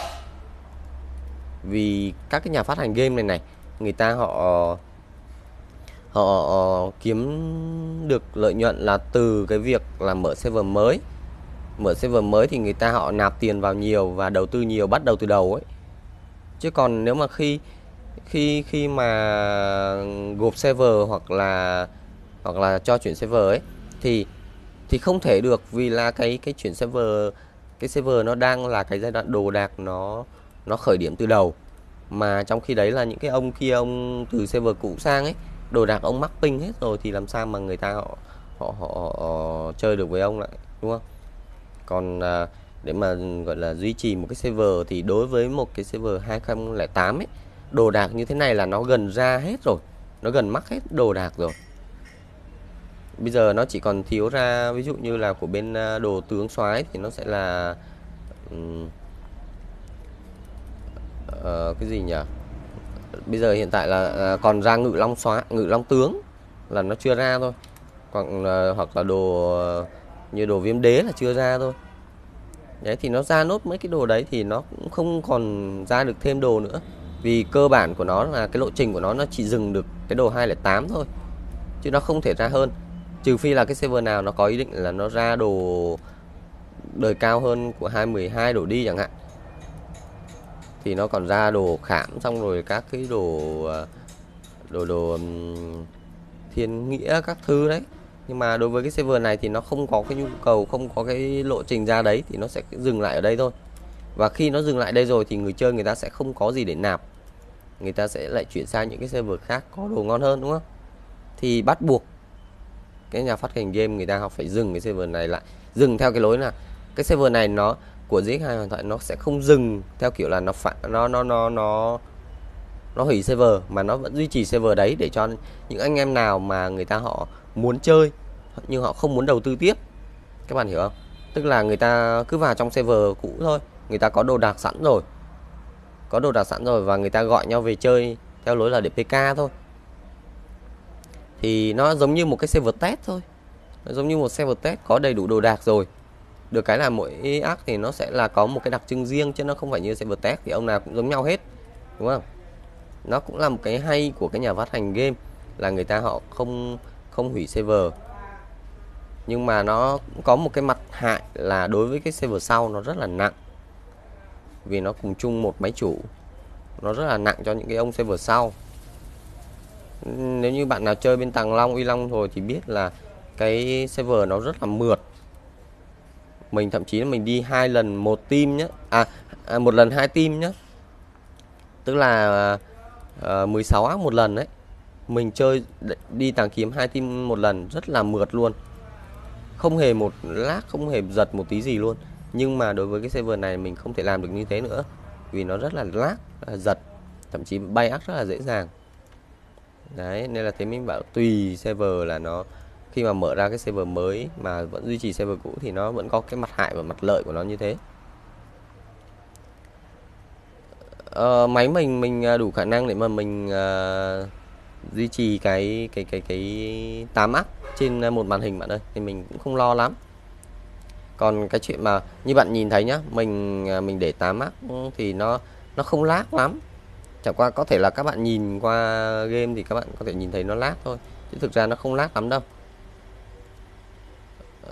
Vì các cái nhà phát hành game này này, người ta họ họ kiếm được lợi nhuận là từ cái việc là mở server mới. Mở server mới thì người ta họ nạp tiền vào nhiều và đầu tư nhiều, bắt đầu từ đầu ấy. Chứ còn nếu mà khi khi khi mà gộp server hoặc là hoặc là cho chuyển server ấy, thì thì không thể được vì là cái cái chuyển server cái server nó đang là cái giai đoạn đồ đạc nó nó khởi điểm từ đầu. Mà trong khi đấy là những cái ông kia ông từ server cũ sang ấy đồ đạc ông mắc ping hết rồi thì làm sao mà người ta họ họ, họ, họ chơi được với ông lại đúng không? Còn à, để mà gọi là duy trì một cái server thì đối với một cái server 2008 ấy đồ đạc như thế này là nó gần ra hết rồi nó gần mắc hết đồ đạc rồi bây giờ nó chỉ còn thiếu ra ví dụ như là của bên à, đồ tướng soái thì nó sẽ là um, uh, cái gì nhỉ? Bây giờ hiện tại là uh, còn ra ngự long soái ngự long tướng là nó chưa ra thôi. Hoặc là, hoặc là đồ à, như đồ viêm đế là chưa ra thôi. Đấy thì nó ra nốt mấy cái đồ đấy thì nó cũng không còn ra được thêm đồ nữa. Vì cơ bản của nó là cái lộ trình của nó nó chỉ dừng được cái đồ 208 thôi chứ nó không thể ra hơn trừ phi là cái server nào nó có ý định là nó ra đồ đời cao hơn của 212 đổ đi chẳng hạn. Thì nó còn ra đồ khảm xong rồi các cái đồ ờ, đồ đồ thiên nghĩa các thứ đấy. Nhưng mà đối với cái server này thì nó không có cái nhu cầu, không có cái lộ trình ra đấy thì nó sẽ dừng lại ở đây thôi. Và khi nó dừng lại đây rồi thì người chơi người ta sẽ không có gì để nạp. Người ta sẽ lại chuyển sang những cái server khác có đồ ngon hơn, đúng không? Thì bắt buộc cái nhà phát hành game người ta họ phải dừng cái server này lại, dừng theo cái lối là cái server này nó của ZX2 hoàn thoại nó sẽ không dừng theo kiểu là nó phản, nó nó nó nó nó hủy server mà nó vẫn duy trì server đấy để cho những anh em nào mà người ta họ muốn chơi nhưng họ không muốn đầu tư tiếp. Các bạn hiểu không? Tức là người ta cứ vào trong server cũ thôi, người ta có đồ đạc sẵn rồi, có đồ đạc sẵn rồi và người ta gọi nhau về chơi theo lối là để PK thôi thì nó giống như một cái server test thôi. Nó giống như một server test, có đầy đủ đồ đạc rồi. Được cái là mỗi app thì nó sẽ là có một cái đặc trưng riêng, chứ nó không phải như server test, thì ông nào cũng giống nhau hết, đúng không? Nó cũng là một cái hay của cái nhà phát hành game, là người ta họ không không hủy server. Nhưng mà nó cũng có một cái mặt hại là đối với cái server sau nó rất là nặng. Vì nó cùng chung một máy chủ. Nó rất là nặng cho những cái ông server sau nếu như bạn nào chơi bên Tàng Long Uy Long rồi thì biết là cái server nó rất là mượt. Mình thậm chí là mình đi hai lần một team nhé à, à một lần hai team nhé tức là ờ, uh, 16 ác một lần đấy. Mình chơi đi tàng kiếm hai team một lần rất là mượt luôn. Không hề một lát không hề giật một tí gì luôn. Nhưng mà đối với cái server này mình không thể làm được như thế nữa vì nó rất là lát giật. Thậm chí bay ác rất là dễ dàng đấy nên là thế mình bảo tùy server là nó khi mà mở ra cái server mới mà vẫn duy trì server cũ thì nó vẫn có cái mặt hại và mặt lợi của nó như thế. Ờ, máy mình mình à, đủ khả năng để mà mình uh, duy trì cái cái cái cái tám áp trên à, một màn hình bạn ơi thì mình cũng không lo lắm. Còn cái chuyện mà như bạn nhìn thấy nhá mình mình để tám áp thì nó nó không lag lắm chẳng qua có thể là các bạn nhìn qua game thì các bạn có thể nhìn thấy nó lát thôi chứ thực ra nó không lát lắm đâu.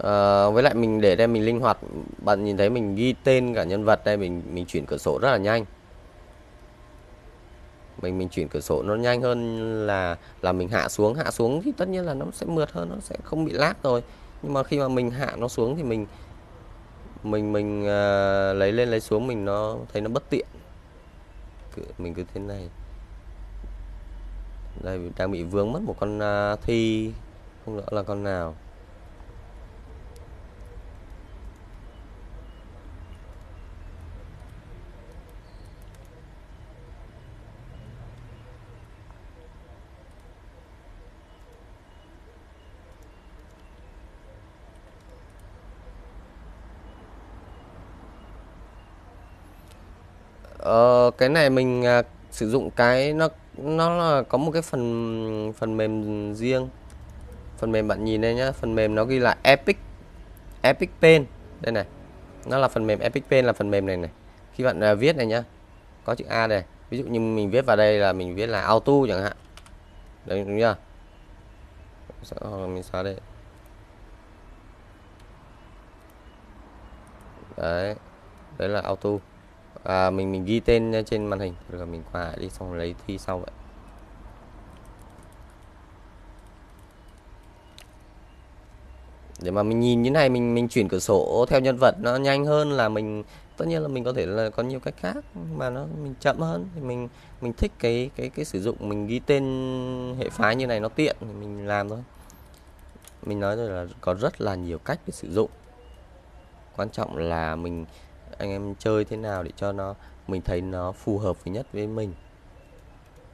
À, với lại mình để đây mình linh hoạt bạn nhìn thấy mình ghi tên cả nhân vật đây mình mình chuyển cửa sổ rất là nhanh. Mình mình chuyển cửa sổ nó nhanh hơn là là mình hạ xuống hạ xuống thì tất nhiên là nó sẽ mượt hơn nó sẽ không bị lát rồi. Nhưng mà khi mà mình hạ nó xuống thì mình mình mình uh, lấy lên lấy xuống mình nó thấy nó bất tiện mình cứ thế này. Đây đang bị vướng mất một con uh, thi. Không rõ là con nào. Ờ, cái này mình à, sử dụng cái nó nó là có một cái phần phần mềm riêng. Phần mềm bạn nhìn đây nhá phần mềm nó ghi là Epic Epic Pen. Đây này nó là phần mềm Epic Pen là phần mềm này này. Khi bạn à, viết này nhá có chữ A đây. Ví dụ như mình viết vào đây là mình viết là auto chẳng hạn. Đấy đúng chưa? Mình xóa đây. Đấy đấy là auto à, mình mình ghi tên ờ, trên màn hình. Rồi mình qua đi xong lấy thi sau vậy. Để mà mình nhìn như này mình mình chuyển cửa sổ theo nhân vật nó nhanh hơn là mình tất nhiên là mình có thể là có nhiều cách khác mà nó mình chậm hơn. Thì mình mình thích cái cái cái sử dụng mình ghi tên hệ phái như này nó tiện thì mình làm thôi. Mình nói rồi là có rất là nhiều cách để sử dụng. Quan trọng là mình anh em chơi thế nào để cho nó, mình thấy nó phù hợp với nhất với mình.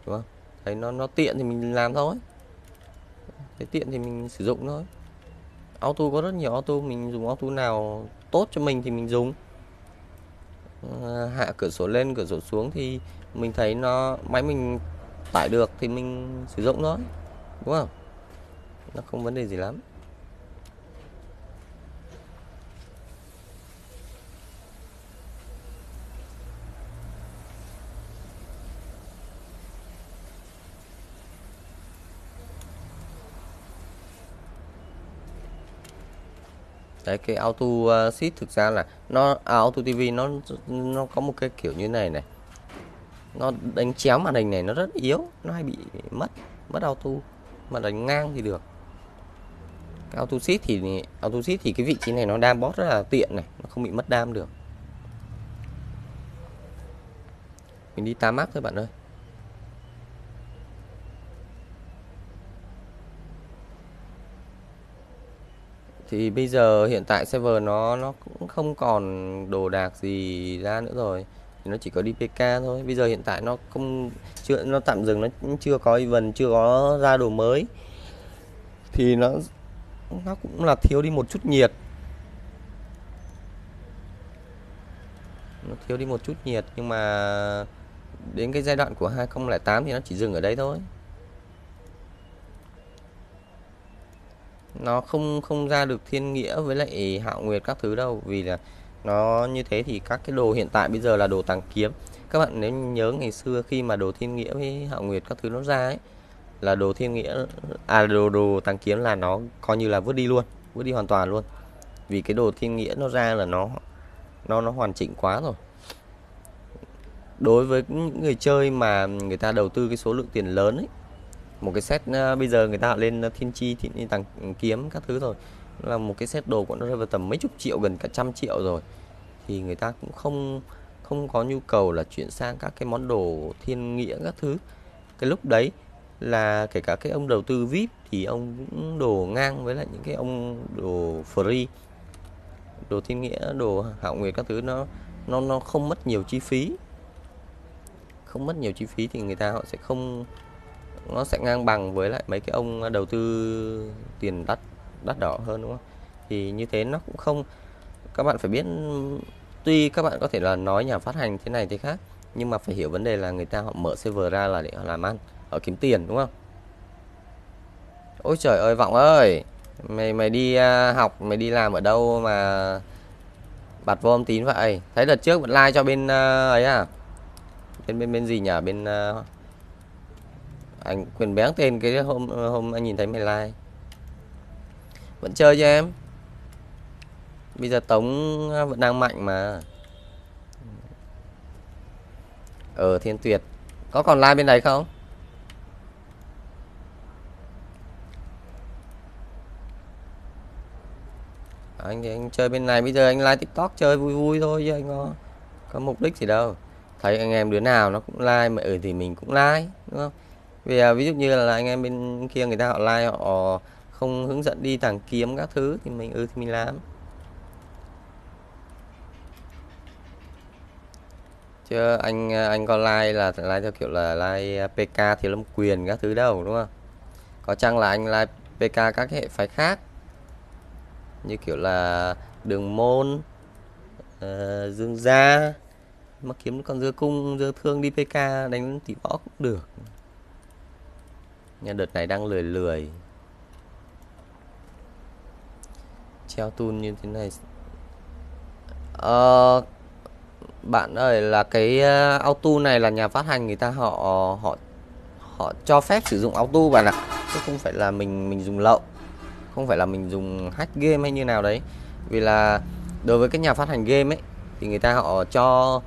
Đúng không? Thấy nó nó tiện thì mình làm thôi. Thấy tiện thì mình sử dụng thôi. Auto có rất nhiều auto, mình dùng auto nào tốt cho mình thì mình dùng. Hạ cửa sổ lên, cửa sổ xuống thì mình thấy nó, máy mình tải được thì mình sử dụng thôi. Đúng không? Nó không vấn đề gì lắm. Đấy cái auto ờ, sheet thực ra là nó à, auto tv nó nó có một cái kiểu như này này. Nó đánh chéo màn hình này nó rất yếu nó hay bị mất mất auto. Mà đánh ngang thì được. Cái auto sheet thì auto sheet thì cái vị trí này nó đam bot rất là tiện này nó không bị mất đam được. Mình đi tam mắt thôi bạn ơi. Thì bây giờ hiện tại server nó nó cũng không còn đồ đạc gì ra nữa rồi. Thì nó chỉ có đi PK thôi. Bây giờ hiện tại nó không, chưa, nó tạm dừng, nó chưa có event, chưa có ra đồ mới. Thì nó nó cũng là thiếu đi một chút nhiệt. Nó thiếu đi một chút nhiệt, nhưng mà đến cái giai đoạn của 2008 thì nó chỉ dừng ở đây thôi. Nó không không ra được thiên nghĩa với lại hạo nguyệt các thứ đâu, vì là nó như thế thì các cái đồ hiện tại bây giờ là đồ tàng kiếm. Các bạn nếu nhớ ngày xưa khi mà đồ thiên nghĩa với hạo nguyệt các thứ nó ra ấy, là đồ thiên nghĩa à đồ đồ tàng kiếm là nó coi như là vứt đi luôn, vứt đi hoàn toàn luôn. Vì cái đồ thiên nghĩa nó ra là nó nó nó hoàn chỉnh quá rồi. Đối với những người chơi mà người ta đầu tư cái số lượng tiền lớn ấy một cái set uh, bây giờ người ta lên ờ, thiên chi thiên tàng kiếm các thứ rồi. Là một cái set đồ của nó rơi vào tầm mấy chục triệu gần cả trăm triệu rồi. Thì người ta cũng không không có nhu cầu là chuyển sang các cái món đồ thiên nghĩa các thứ. Cái lúc đấy là kể cả cái ông đầu tư vip thì ông cũng đồ ngang với lại những cái ông đồ free đồ thiên nghĩa đồ hạo nguyệt các thứ. Nó nó nó không mất nhiều chi phí. Không mất nhiều chi phí thì người ta họ sẽ không nó sẽ ngang bằng với lại mấy cái ông đầu tư tiền đắt đắt đỏ hơn đúng không? Thì như thế nó cũng không các bạn phải biết tuy các bạn có thể là nói nhà phát hành thế này thế khác nhưng mà phải hiểu vấn đề là người ta họ mở server ra là để họ làm ăn họ kiếm tiền đúng không? Ôi trời ơi vọng ơi! Mày mày đi à, học mày đi làm ở đâu mà bật vô âm tín vậy? Thấy đợt trước vẫn like cho bên à, ấy à? Bên bên bên gì nhỉ? Bên uh, anh quyền bán tên cái hôm hôm anh nhìn thấy mày like. Vẫn chơi cho em. Bây giờ tống à, vẫn đang mạnh mà. Ở thiên tuyệt. Có còn like bên đấy không? À, anh thì anh chơi bên này. Bây giờ anh like tiktok chơi vui vui thôi chứ anh có có mục đích gì đâu. Thấy anh em đứa nào nó cũng like, mà ở thì mình cũng like, đúng không? Vì à, ví dụ như là anh em bên kia người ta họ like họ không hướng dẫn đi tàng kiếm các thứ thì mình ừ thì mình làm. Chứ anh à, anh có like là like theo kiểu là like à, PK thì lâm quyền các thứ đâu đúng không? Có chăng là anh like PK các hệ phái khác? Như kiểu là đường môn uh, dương gia mà kiếm con dưa cung dưa thương đi PK đánh tỷ võ cũng được nha đợt này đang lười lười. Treo tun như thế này. Ờ, bạn ơi là cái ờ, auto này là nhà phát hành người ta họ họ họ cho phép sử dụng auto bạn ạ. Chứ không phải là mình mình dùng lậu. Không phải là mình dùng hack game hay như nào đấy. Vì là đối với các nhà phát hành game ấy thì người ta họ cho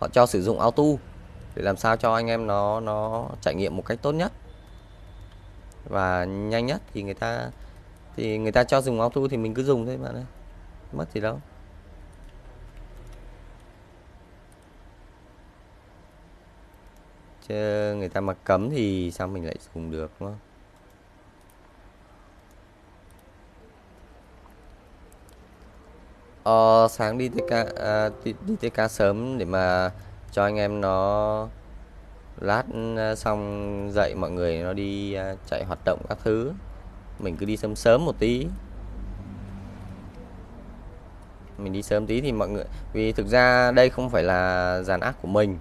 họ cho sử dụng auto để làm sao cho anh em nó nó trải nghiệm một cách tốt nhất và nhanh nhất thì người ta thì người ta cho dùng auto thì mình cứ dùng thôi bạn ơi. Mất gì đâu. Chứ người ta mà cấm thì sao mình lại dùng được đúng không? Ờ, sáng đi TK à, đi, đi TK sớm để mà cho anh em nó lát ờ, xong dậy mọi người nó đi ờ, chạy hoạt động các thứ. Mình cứ đi sớm sớm một tí. Mình đi sớm tí thì mọi người, vì thực ra đây không phải là dàn ác của mình,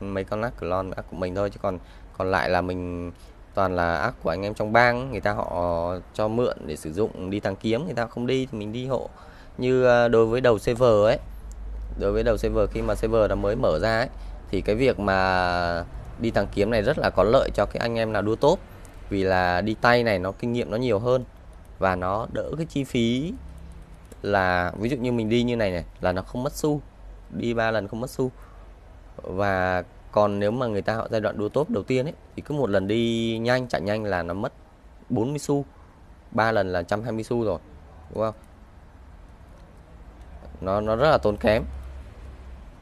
mấy con ác clone ác của mình thôi, chứ còn còn lại là mình, toàn là ác của anh em trong bang. Người ta họ cho mượn để sử dụng, đi tăng kiếm, người ta không đi thì mình đi hộ. Như ờ, đối với đầu server ấy, đối với đầu server, khi mà server nó mới mở ra ấy, thì cái việc mà đi thằng kiếm này rất là có lợi cho cái anh em nào đua tốt vì là đi tay này nó kinh nghiệm nó nhiều hơn và nó đỡ cái chi phí là, ví dụ như mình đi như này này là nó không mất xu, đi ba lần không mất xu. Và còn nếu mà người ta họ giai đoạn đua tốt đầu tiên ấy, thì cứ một lần đi nhanh, chạy nhanh là nó mất 40 xu, ba lần là 120 xu rồi, đúng không? Nó nó rất là tốn kém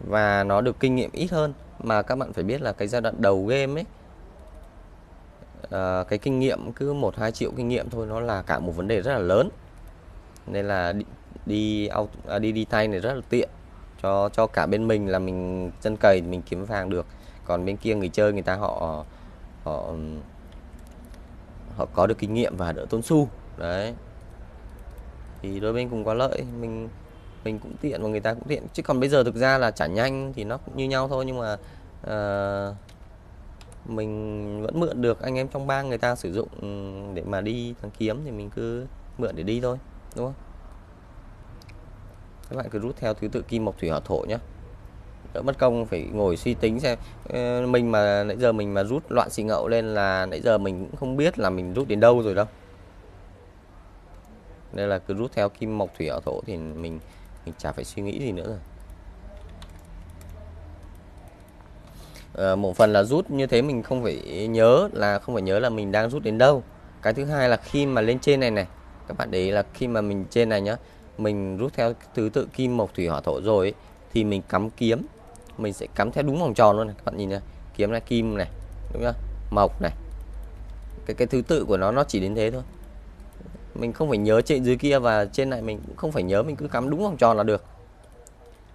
và nó được kinh nghiệm ít hơn mà các bạn phải biết là cái giai đoạn đầu game ấy à, cái kinh nghiệm cứ một hai triệu kinh nghiệm thôi nó là cả một vấn đề rất là lớn. Nên là đi đi à, đi đi tay này rất là tiện cho cho cả bên mình là mình chân cầy mình kiếm vàng được. Còn bên kia người chơi người ta họ họ họ có được kinh nghiệm và đỡ tốn xu. Đấy. Thì đôi bên cùng có lợi mình mình cũng tiện và người ta cũng tiện. Chứ còn bây giờ thực ra là trả nhanh thì nó cũng như nhau thôi nhưng mà uh, mình vẫn mượn được anh em trong bang người ta sử dụng ừ, để mà đi thằng kiếm thì mình cứ mượn để đi thôi đúng không? Các bạn cứ rút theo thứ tự kim mộc thủy hỏa thổ nhé đỡ mất công phải ngồi suy tính xem ờ, mình mà nãy giờ mình mà rút loạn xì ngậu lên là nãy giờ mình cũng không biết là mình rút đến đâu rồi đâu. Nên là cứ rút theo kim mộc thủy hỏa thổ thì mình mình chả phải suy nghĩ gì nữa rồi. À, một phần là rút như thế mình không phải nhớ là không phải nhớ là mình đang rút đến đâu. Cái thứ hai là khi mà lên trên này này các bạn để ý là khi mà mình trên này nhá mình rút theo thứ tự kim mộc thủy hỏa thổ rồi ấy, thì mình cắm kiếm. Mình sẽ cắm theo đúng vòng tròn luôn này các bạn nhìn này kiếm này kim này đúng không mộc này. Cái cái thứ tự của nó nó chỉ đến thế thôi mình không phải nhớ trên dưới kia và trên này mình cũng không phải nhớ, mình cứ cắm đúng vòng tròn là được.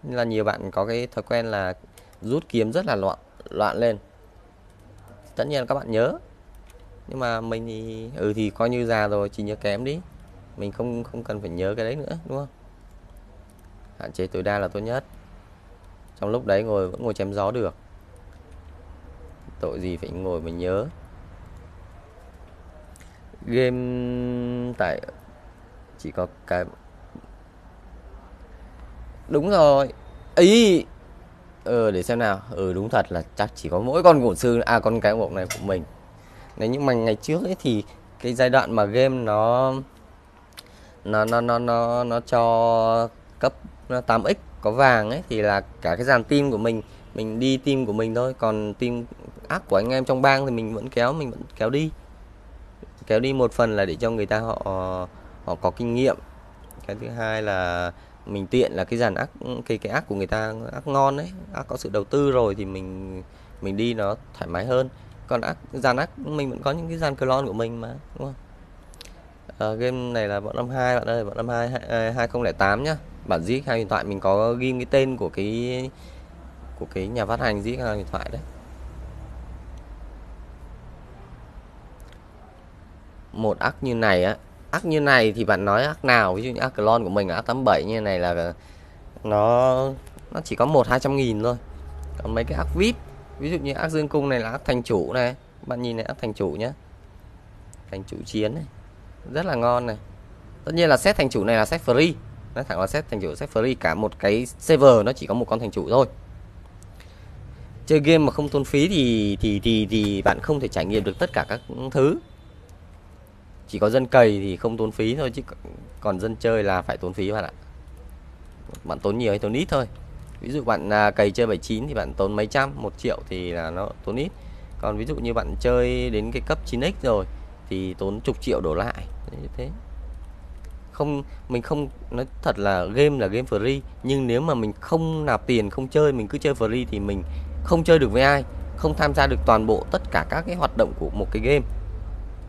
Nên là nhiều bạn có cái thói quen là rút kiếm rất là loạn loạn lên. Tất nhiên là các bạn nhớ. Nhưng mà mình thì ừ thì coi như già rồi, chỉ nhớ kém đi. Mình không không cần phải nhớ cái đấy nữa, đúng không? Hạn chế tối đa là tốt nhất. Trong lúc đấy ngồi, vẫn ngồi chém gió được. Tội gì phải ngồi mà nhớ game tại chỉ có cái đúng rồi. Ý! Ờ để xem nào. Ừ đúng thật là chắc chỉ có mỗi con cổ sư à con cái bộ này của mình. Nếu nhưng mà ngày trước ấy thì cái giai đoạn mà game nó nó nó nó nó nó cho cấp 8x có vàng ấy, thì là cả cái dàn team của mình mình đi team của mình thôi. Còn team ác của anh em trong bang thì mình vẫn kéo, mình vẫn kéo đi kéo đi một phần là để cho người ta họ họ có kinh nghiệm. Cái thứ hai là mình tiện là cái dàn ác cái cái ác của người ta ác ngon đấy ác có sự đầu tư rồi thì mình mình đi nó thoải mái hơn. Còn ác dàn ác mình vẫn có những cái dàn clone của mình mà đúng không? À, game này là bọn năm hai bạn ơi bọn năm hai hai à, không lẻ tám nhá. Bản dĩ hai điện thoại mình có ghi cái tên của cái của cái nhà phát hành dĩ hai điện thoại đấy. Một ác như này á. Ác như này thì bạn nói ác nào? Ví dụ như ác clone của mình ác 87 như này là nó nó chỉ có một, hai trăm nghìn thôi. Còn mấy cái ác vip ví dụ như ác dương cung này là ác thành chủ này. Bạn nhìn này, ác thành chủ nhé thành chủ chiến này. Rất là ngon này. Tất nhiên là set thành chủ này là set free. Nói thẳng là set thành chủ, set free cả một cái server nó chỉ có một con thành chủ thôi. Chơi game mà không tốn phí thì thì thì thì bạn không thể trải nghiệm được tất cả các thứ chỉ có dân cày thì không tốn phí thôi chứ còn dân chơi là phải tốn phí bạn ạ. Bạn tốn nhiều hay tốn ít thôi. Ví dụ bạn à, cày chơi 79 thì bạn tốn mấy trăm một triệu thì là nó tốn ít. Còn ví dụ như bạn chơi đến cái cấp 9x rồi thì tốn chục triệu đổ lại như thế. Không mình không nói thật là game là game free nhưng nếu mà mình không nạp tiền không chơi mình cứ chơi free thì mình không chơi được với ai không tham gia được toàn bộ tất cả các cái hoạt động của một cái game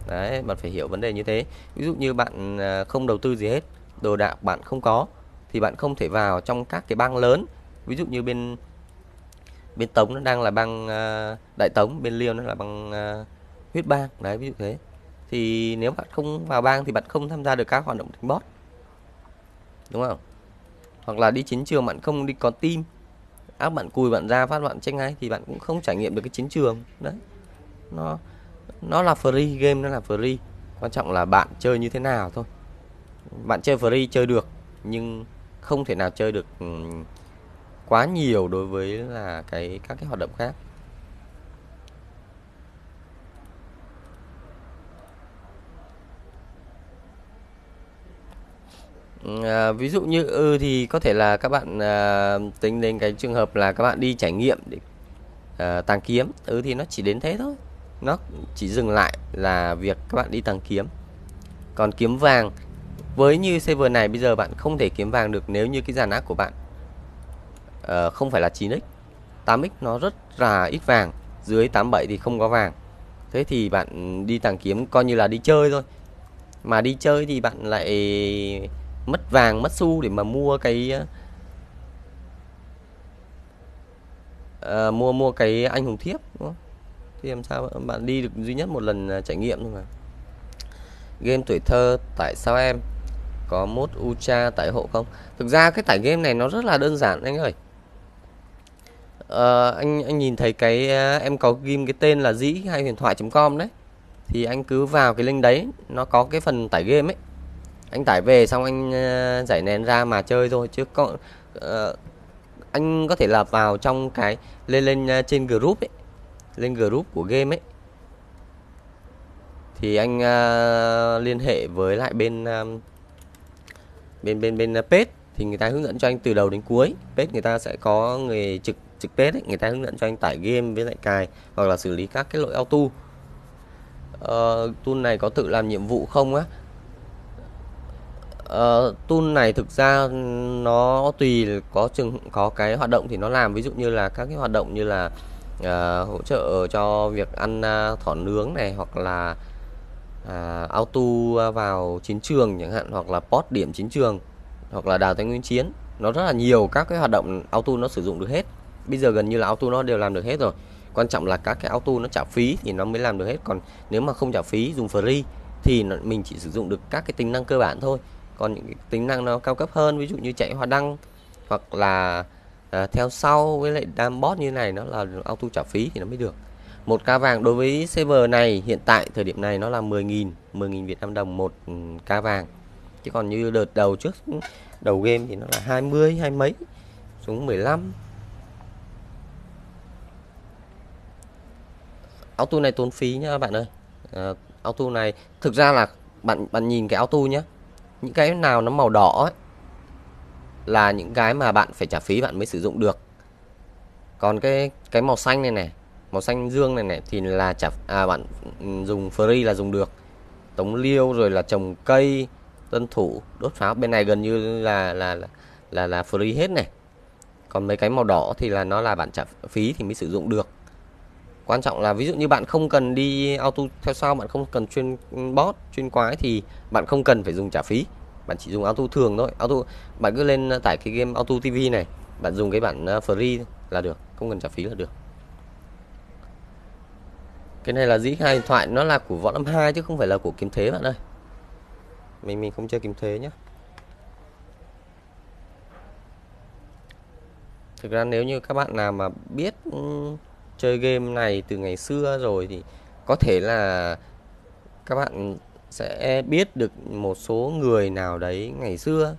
đấy, bạn phải hiểu vấn đề như thế. Ví dụ như bạn à, không đầu tư gì hết, đồ đạc bạn không có, thì bạn không thể vào trong các cái bang lớn. Ví dụ như bên bên tống nó đang là bang à, đại tống, bên liêu nó là bang à, huyết bang. Đấy, ví dụ thế. Thì nếu bạn không vào bang thì bạn không tham gia được các hoạt động đánh bót. Đúng không? Hoặc là đi chiến trường bạn không đi có team. Áp bạn cùi bạn ra, phát bạn tranh ngay thì bạn cũng không trải nghiệm được cái chiến trường. Đấy. Nó nó là free game nó là free. Quan trọng là bạn chơi như thế nào thôi. Bạn chơi free chơi được nhưng không thể nào chơi được ừ, quá nhiều đối với là cái các cái hoạt động khác. À, ví dụ như ừ thì có thể là các bạn à, tính đến cái trường hợp là các bạn đi trải nghiệm để à, tàng kiếm. Ừ thì nó chỉ đến thế thôi nó chỉ dừng lại là việc các bạn đi tàng kiếm. Còn kiếm vàng với như server này bây giờ bạn không thể kiếm vàng được nếu như cái dàn ác của bạn uh, không phải là 9x 8x nó rất là ít vàng dưới 87 thì không có vàng. Thế thì bạn đi tàng kiếm coi như là đi chơi thôi. Mà đi chơi thì bạn lại mất vàng mất xu để mà mua cái uh, mua mua cái anh hùng thiếp đúng không? Thì làm sao bạn đi được duy nhất một lần à, trải nghiệm thôi mà. Game tuổi thơ tại sao em? Có mốt Ucha tải hộ không? Thực ra cái tải game này nó rất là đơn giản anh ơi. Uh, anh anh nhìn thấy cái uh, em có ghim cái tên là dĩ hay huyền thoại.com đấy thì anh cứ vào cái link đấy nó có cái phần tải game ấy. Anh tải về xong anh uh, giải nén ra mà chơi thôi chứ có uh, anh có thể là vào trong cái lên lên uh, trên group ấy lên group của game ấy. Thì anh uh, liên hệ với lại bên um, bên bên bên page thì người ta hướng dẫn cho anh từ đầu đến cuối. Page người ta sẽ có người trực trực page ấy, người ta hướng dẫn cho anh tải game với lại cài hoặc là xử lý các cái lỗi auto. Uh, tool này có tự làm nhiệm vụ không á? Uh, tool này thực ra nó tùy có chừng có cái hoạt động thì nó làm. Ví dụ như là các cái hoạt động như là uh, hỗ trợ cho việc ăn uh, thỏ nướng này hoặc là uh, auto vào chiến trường chẳng hạn hoặc là post điểm chiến trường hoặc là đào tài nguyên chiến. Nó rất là nhiều các cái hoạt động auto nó sử dụng được hết. Bây giờ gần như là auto nó đều làm được hết rồi. Quan trọng là các cái auto nó trả phí thì nó mới làm được hết. Còn nếu mà không trả phí dùng free thì mình chỉ sử dụng được các cái tính năng cơ bản thôi. Còn những cái tính năng nó cao cấp hơn ví dụ như chạy hoa đăng hoặc là à, theo sau với lại đam bot như này nó là auto trả phí thì nó mới được. Một ca vàng đối với server này hiện tại thời điểm này nó là 10.000 10.000 Việt Nam đồng một ừ, ca vàng. Chứ còn như đợt đầu trước ừ, đầu game thì nó là 20 hai mấy xuống 15 auto này tốn phí nhá bạn ơi. À, auto này thực ra là bạn bạn nhìn cái auto nhé những cái nào nó màu đỏ ấy, là những cái mà bạn phải trả phí bạn mới sử dụng được. Còn cái cái màu xanh này này màu xanh dương này này thì là trả à bạn dùng free là dùng được. Tống liêu rồi là trồng cây tân thủ đốt pháo. Bên này gần như là là là là, là free hết này. Còn mấy cái màu đỏ thì là nó là bạn trả phí thì mới sử dụng được. Quan trọng là ví dụ như bạn không cần đi auto theo sau bạn không cần chuyên bot chuyên quái thì bạn không cần phải dùng trả phí bạn chỉ dùng auto thường thôi. Auto, bạn cứ lên, tải cái game auto tv này, bạn dùng cái bản ờ, free là được, không cần trả phí là được. Cái này là dĩ hai điện thoại, nó là của võ lâm hai chứ không phải là của kiếm thế bạn ơi. Mình mình không chơi kiếm thế nhé thực ra nếu như các bạn nào mà biết ừ, chơi game này từ ngày xưa rồi thì có thể là các bạn sẽ biết được một số người nào đấy ngày xưa.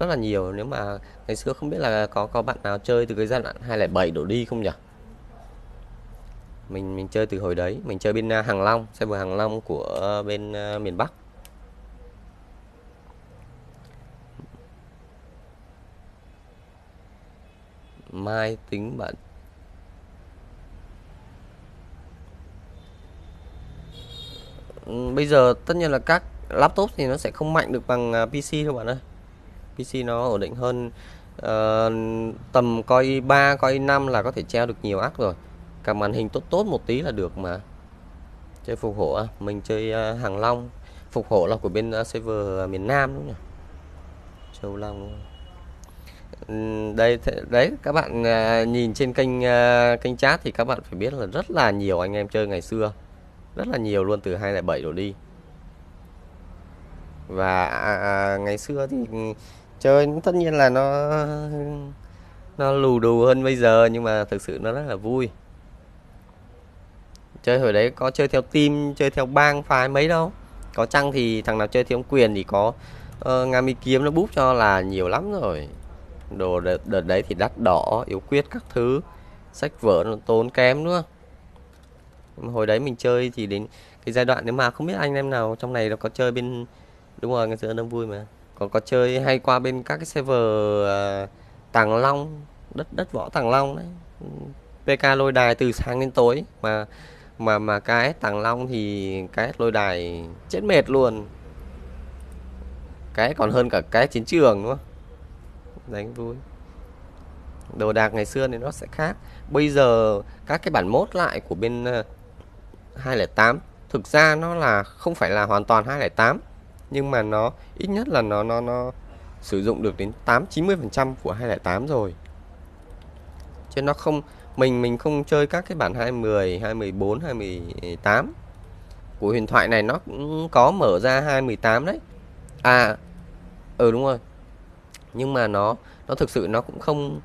Rất là nhiều, nếu mà ngày xưa không biết là có có bạn nào chơi từ cái giai đoạn 207 đổ đi không nhỉ? Mình mình chơi từ hồi đấy, mình chơi bên à, Hàng Long xe server Hàng Long của ờ, bên ờ, miền Bắc. Mai tính bạn bây giờ tất nhiên là các laptop thì nó sẽ không mạnh được bằng à, PC đâu bạn ơi. PC nó ổn định hơn uh, tầm coi 3 coi 5 là có thể treo được nhiều ác rồi. Cả màn hình tốt tốt một tí là được mà. Chơi phục hộ à? mình chơi uh, hàng long. Phục hộ là của bên uh, server miền Nam đúng không nhỉ? Châu Long đây đấy các bạn uh, nhìn trên kênh uh, kênh chat thì các bạn phải biết là rất là nhiều anh em chơi ngày xưa rất là nhiều luôn từ 2007 đổ đi. Và à, à, ngày xưa thì chơi tất nhiên là nó nó lù đù hơn bây giờ nhưng mà thực sự nó rất là vui. Chơi hồi đấy có chơi theo team chơi theo bang phái mấy đâu. Có chăng thì thằng nào chơi theo quyền thì có uh, Ngami kiếm nó búp cho là nhiều lắm rồi. Đồ đợt, đợt đấy thì đắt đỏ yếu quyết các thứ. Sách vở nó tốn kém nữa hồi đấy mình chơi thì đến cái giai đoạn nếu mà không biết anh em nào trong này nó có chơi bên đúng rồi ngày xưa nó vui mà. Còn có chơi hay qua bên các cái server uh, Tàng Long đất đất võ Tàng Long đấy. PK lôi đài từ sáng đến tối mà mà mà cái Tàng Long thì cái lôi đài chết mệt luôn. Cái còn hơn cả cái chiến trường đúng không? Đánh vui. Đồ đạc ngày xưa thì nó sẽ khác. Bây giờ các cái bản mốt lại của bên à, 208 thực ra nó là không phải là hoàn toàn 208 nhưng mà nó ít nhất là nó nó nó sử dụng được đến 8 90 phần trăm của 208 rồi. Chứ nó không mình mình không chơi các cái bản 210, 214, 218 của huyền thoại này nó cũng có mở ra 218 đấy. À ừ đúng rồi. Nhưng mà nó nó thực sự nó cũng không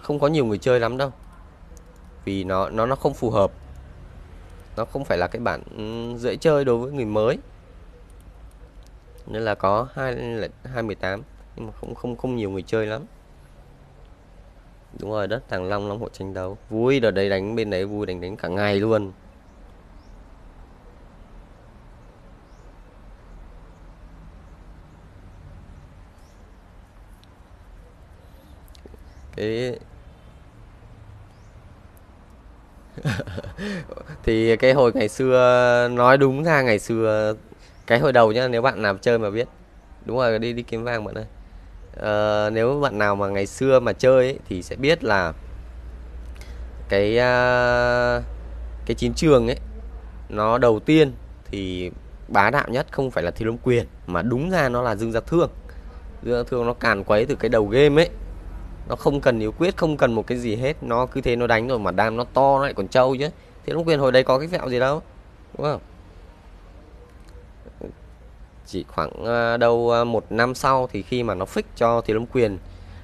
không có nhiều người chơi lắm đâu. Vì nó nó nó không phù hợp. Nó không phải là cái bản ừ, dễ chơi đối với người mới. Nên là có hai hai mười tám, nhưng mà không không không nhiều người chơi lắm. Đúng rồi, đất thằng long long hộ tranh đấu. Vui, đợt đấy đánh bên đấy vui, đánh đánh cả ngày luôn. Cái thì cái hồi ngày xưa nói đúng ra ngày xưa cái hồi đầu nhá nếu bạn nào chơi mà biết đúng rồi đi đi kiếm vàng bạn ơi. Ờ, nếu bạn nào mà ngày xưa mà chơi ấy, thì sẽ biết là cái uh, cái chiến trường ấy nó đầu tiên thì bá đạo nhất không phải là thi long quyền mà đúng ra nó là dương gia thương. Dương gia thương nó càn quấy từ cái đầu game ấy nó không cần yếu quyết, không cần một cái gì hết. Nó cứ thế nó đánh rồi mà đam nó to, nó lại còn trâu chứ. Thế lúc quyền hồi đấy có cái vẹo gì đâu, đúng không? Chỉ khoảng ờ, đâu ờ, một năm sau thì khi mà nó fix cho Thiếu Lâm Quyền,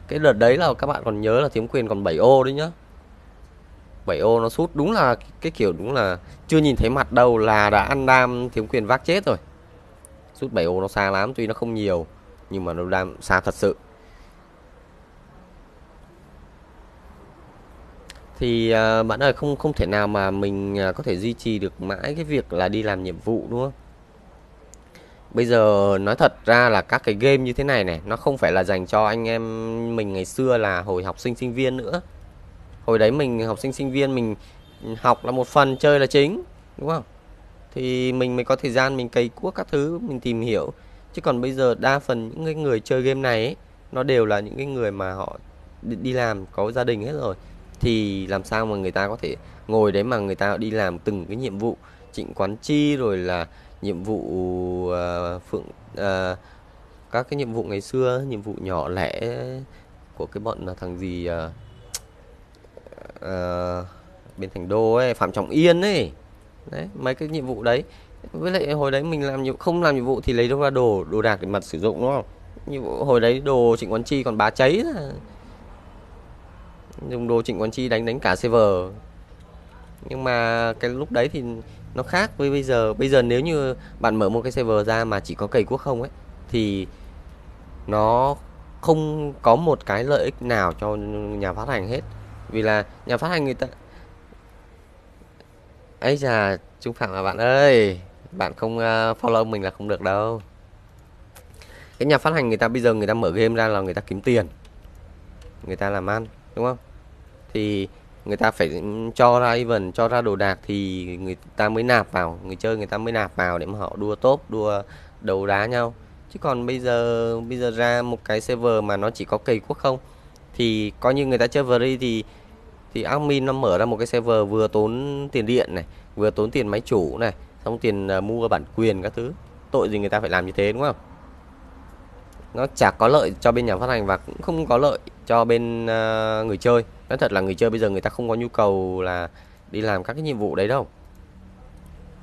cái đợt đấy là các bạn còn nhớ là Thiếu Quyền còn 7 ô đấy nhá. 7 ô nó sút, đúng là cái kiểu đúng là chưa nhìn thấy mặt đâu là đã ăn đam Thiếu Quyền vác chết rồi. Sút 7 ô nó xa lắm, tuy nó không nhiều, nhưng mà nó đam, xa thật sự. Thì uh, bạn ơi không không thể nào mà mình à, có thể duy trì được mãi cái việc là đi làm nhiệm vụ đúng không? Bây giờ nói thật ra là các cái game như thế này này Nó không phải là dành cho anh em mình ngày xưa là hồi học sinh sinh viên nữa. Hồi đấy mình học sinh sinh viên mình học là một phần chơi là chính Đúng không? Thì mình mới có thời gian mình cày cuốc các thứ mình tìm hiểu. Chứ còn bây giờ đa phần những cái người chơi game này ấy, Nó đều là những cái người mà họ đi làm có gia đình hết rồi. Thì làm sao mà người ta có thể ngồi đấy mà người ta đi làm từng cái nhiệm vụ Trịnh quán chi rồi là nhiệm vụ uh, phượng uh, các cái nhiệm vụ ngày xưa nhiệm vụ nhỏ lẻ của cái bọn là thằng gì uh, uh, bên thành đô ấy phạm trọng yên ấy. Đấy mấy cái nhiệm vụ đấy. Với lại hồi đấy mình làm nhiệm không làm nhiệm vụ thì lấy đâu ra đồ đồ đạc để mặt sử dụng đúng không? Nhiệm vụ hồi đấy đồ trịnh quán chi còn bá cháy dùng đồ trịnh quán chi đánh đánh cả server. Nhưng mà cái lúc đấy thì nó khác với bây giờ. Bây giờ nếu như bạn mở một cái server ra mà chỉ có cầy quốc không ấy, thì nó không có một cái lợi ích nào cho nhà phát hành hết. Vì là nhà phát hành người ta ấy già trung phạm là bạn ơi, bạn không ờ, follow mình là không được đâu. Cái nhà phát hành người ta bây giờ người ta mở game ra là người ta kiếm tiền. Người ta làm ăn đúng không? Thì người ta phải cho ra event cho ra đồ đạc thì người ta mới nạp vào người chơi người ta mới nạp vào để mà họ đua top đua đấu đá nhau. Chứ còn bây giờ bây giờ ra một cái server mà nó chỉ có cầy quốc không thì coi như người ta chơi free thì thì admin nó mở ra một cái server vừa tốn tiền điện này vừa tốn tiền máy chủ này xong tiền uh, mua bản quyền các thứ. Tội gì người ta phải làm như thế đúng không? Nó chả có lợi cho bên nhà phát hành và cũng không có lợi cho bên uh, người chơi. Nói thật là người chơi bây giờ người ta không có nhu cầu là đi làm các cái nhiệm vụ đấy đâu.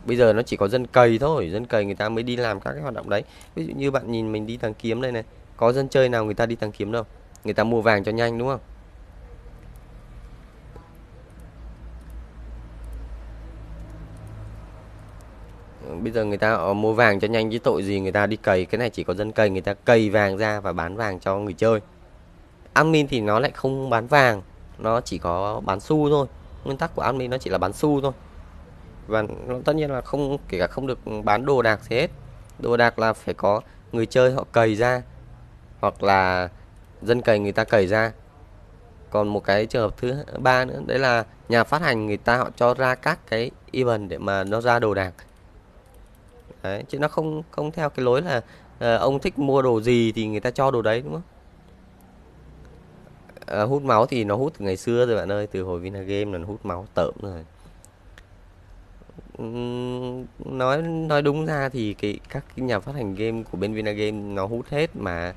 Bây giờ nó chỉ có dân cầy thôi dân cầy người ta mới đi làm các cái hoạt động đấy. Ví dụ như bạn nhìn mình đi thằng kiếm đây này có dân chơi nào người ta đi thằng kiếm đâu? Người ta mua vàng cho nhanh đúng không? Ừ, bây giờ người ta ờ, mua vàng cho nhanh chứ tội gì người ta đi cày. Cái này chỉ có dân cày người ta cày vàng ra và bán vàng cho người chơi admin thì nó lại không bán vàng nó chỉ có bán xu thôi. Nguyên tắc của admin nó chỉ là bán xu thôi. Và nó tất nhiên là không kể cả không được bán đồ đạc gì hết. Đồ đạc là phải có người chơi họ cầy ra hoặc là dân cầy người ta cầy ra. Còn một cái trường hợp thứ ba nữa đấy là nhà phát hành người ta họ cho ra các cái event để mà nó ra đồ đạc. Đấy chứ nó không không theo cái lối là uh, ông thích mua đồ gì thì người ta cho đồ đấy đúng không? À, hút máu thì nó hút từ ngày xưa rồi bạn ơi từ hồi Vinagame là nó hút máu tợm rồi. Nói nói đúng ra thì cái các cái nhà phát hành game của bên Vinagame nó hút hết mà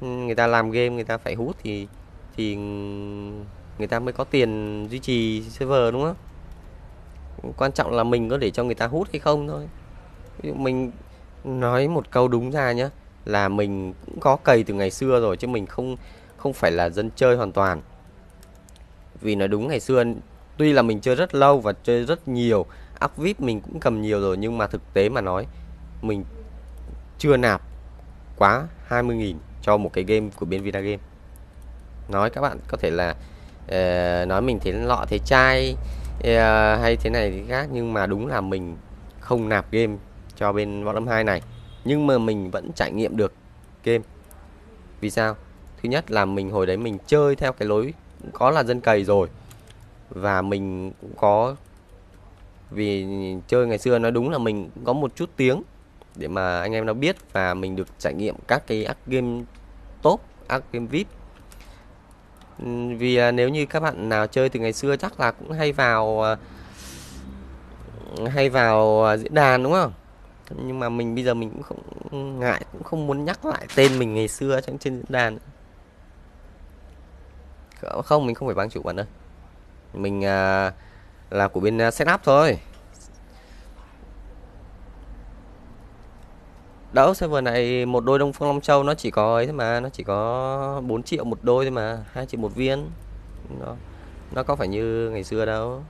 người ta làm game người ta phải hút thì thì người ta mới có tiền duy trì server đúng không? Quan trọng là mình có để cho người ta hút hay không thôi. Ví dụ mình nói một câu đúng ra nhé là mình cũng có cày từ ngày xưa rồi chứ mình không không phải là dân chơi hoàn toàn. Vì nói đúng ngày xưa tuy là mình chơi rất lâu và chơi rất nhiều ác vip mình cũng cầm nhiều rồi nhưng mà thực tế mà nói mình chưa nạp quá 20.000 cho một cái game của bên Vinagame. Nói các bạn có thể là uh, nói mình thế lọ thế chai uh, hay thế này thế khác nhưng mà đúng là mình không nạp game cho bên bottom 2 này. Nhưng mà mình vẫn trải nghiệm được game. Vì sao? Thứ nhất là mình hồi đấy mình chơi theo cái lối có là dân cày rồi. Và mình cũng có, vì chơi ngày xưa nói đúng là mình có một chút tiếng để mà anh em nó biết và mình được trải nghiệm các cái ác game top, ác game vip. Vì à, nếu như các bạn nào chơi từ ngày xưa chắc là cũng hay vào à, hay vào à, diễn đàn, đúng không? Nhưng mà mình bây giờ mình cũng không ngại, cũng không muốn nhắc lại tên mình ngày xưa trên diễn đàn. Ờ, không mình không phải bang chủ bạn ơi mình à, là của bên à, setup thôi. Đâu server này một đôi đông phương long châu nó chỉ có ấy thôi mà nó chỉ có 4 triệu một đôi thôi mà hai triệu một viên. Nó nó có phải như ngày xưa đâu.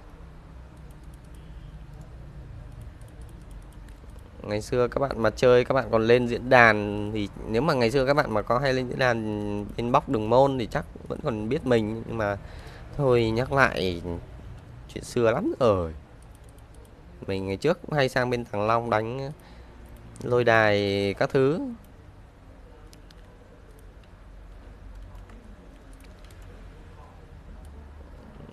Ngày xưa các bạn mà chơi, các bạn còn lên diễn đàn thì nếu mà ngày xưa các bạn mà có hay lên diễn đàn inbox đường môn thì chắc vẫn còn biết mình. Nhưng mà thôi, nhắc lại, chuyện xưa lắm rồi. Mình ngày trước cũng hay sang bên thằng Long đánh lôi đài các thứ.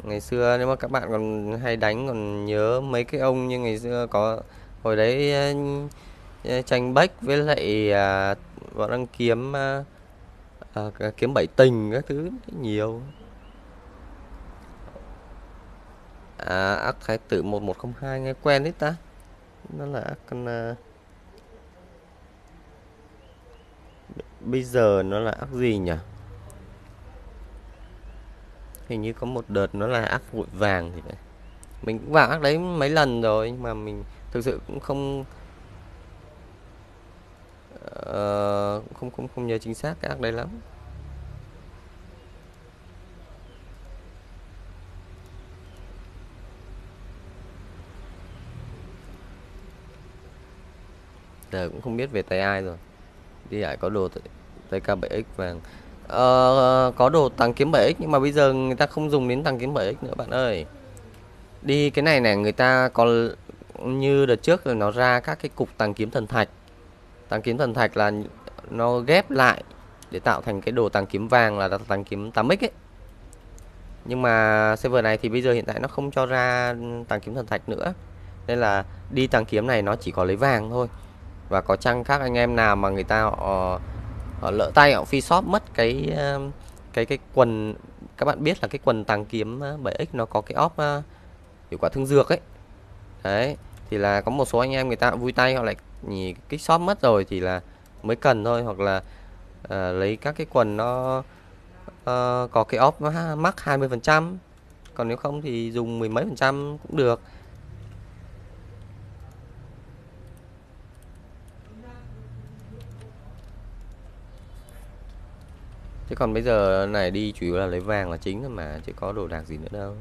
Ngày xưa nếu mà các bạn còn hay đánh còn nhớ mấy cái ông như ngày xưa có hồi đấy uh, tranh bách với lại uh, bọn đang kiếm uh, uh, kiếm bảy tình các thứ nhiều. À, ác thái tử 1102 nghe quen đấy ta. Nó là ác con uh, bây giờ nó là ác gì nhỉ? Hình như có một đợt nó là ác bụi vàng thì phải. Mình cũng vào ác đấy mấy lần rồi nhưng mà mình thực sự cũng không uh, không không không nhớ chính xác cái arc đấy lắm. Giờ cũng không biết về tay ai rồi. Đi lại có đồ tay k 7x vàng. Ờ, có đồ tăng kiếm 7X nhưng mà bây giờ người ta không dùng đến tăng kiếm 7X nữa bạn ơi. Đi cái này này người ta còn như đợt trước là nó ra các cái cục tàng kiếm thần thạch. Tàng kiếm thần thạch là nó ghép lại để tạo thành cái đồ tàng kiếm vàng là tàng kiếm 8x ấy. Nhưng mà server này thì bây giờ hiện tại nó không cho ra tàng kiếm thần thạch nữa. Nên là đi tàng kiếm này nó chỉ có lấy vàng thôi. Và có chăng các anh em nào mà người ta họ, họ lỡ tay họ phi shop mất cái cái cái quần các bạn biết là cái quần tàng kiếm ờ, 7x nó có cái óp ờ, hiệu quả thương dược ấy đấy thì là có một số anh em người ta vui tay họ lại nhỉ kích shop mất rồi thì là mới cần thôi hoặc là uh, lấy các cái quần nó uh, có cái off mắc 20 phần trăm còn nếu không thì dùng mười mấy phần trăm cũng được. Chứ còn bây giờ này đi chủ yếu là lấy vàng là chính thôi mà chứ có đồ đạc gì nữa đâu.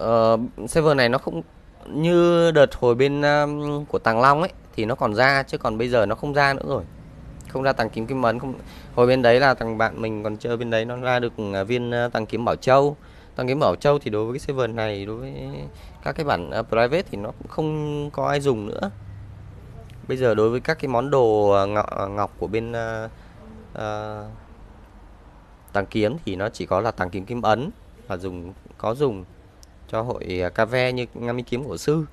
Uh, server này nó không như đợt hồi bên um, của Tàng Long ấy thì nó còn ra chứ còn bây giờ nó không ra nữa rồi. Không ra tàng kiếm kim ấn không hồi bên đấy là thằng bạn mình còn chơi bên đấy nó ra được uh, viên uh, tàng kiếm bảo châu. Tàng kiếm bảo châu thì đối với cái server này đối với các cái bản uh, private thì nó cũng không có ai dùng nữa. Bây giờ đối với các cái món đồ uh, ngọc, ngọc của bên uh, uh, tàng kiếm thì nó chỉ có là tàng kiếm kim ấn và dùng có dùng cho hội à, cave như Ngami kiếm cổ sư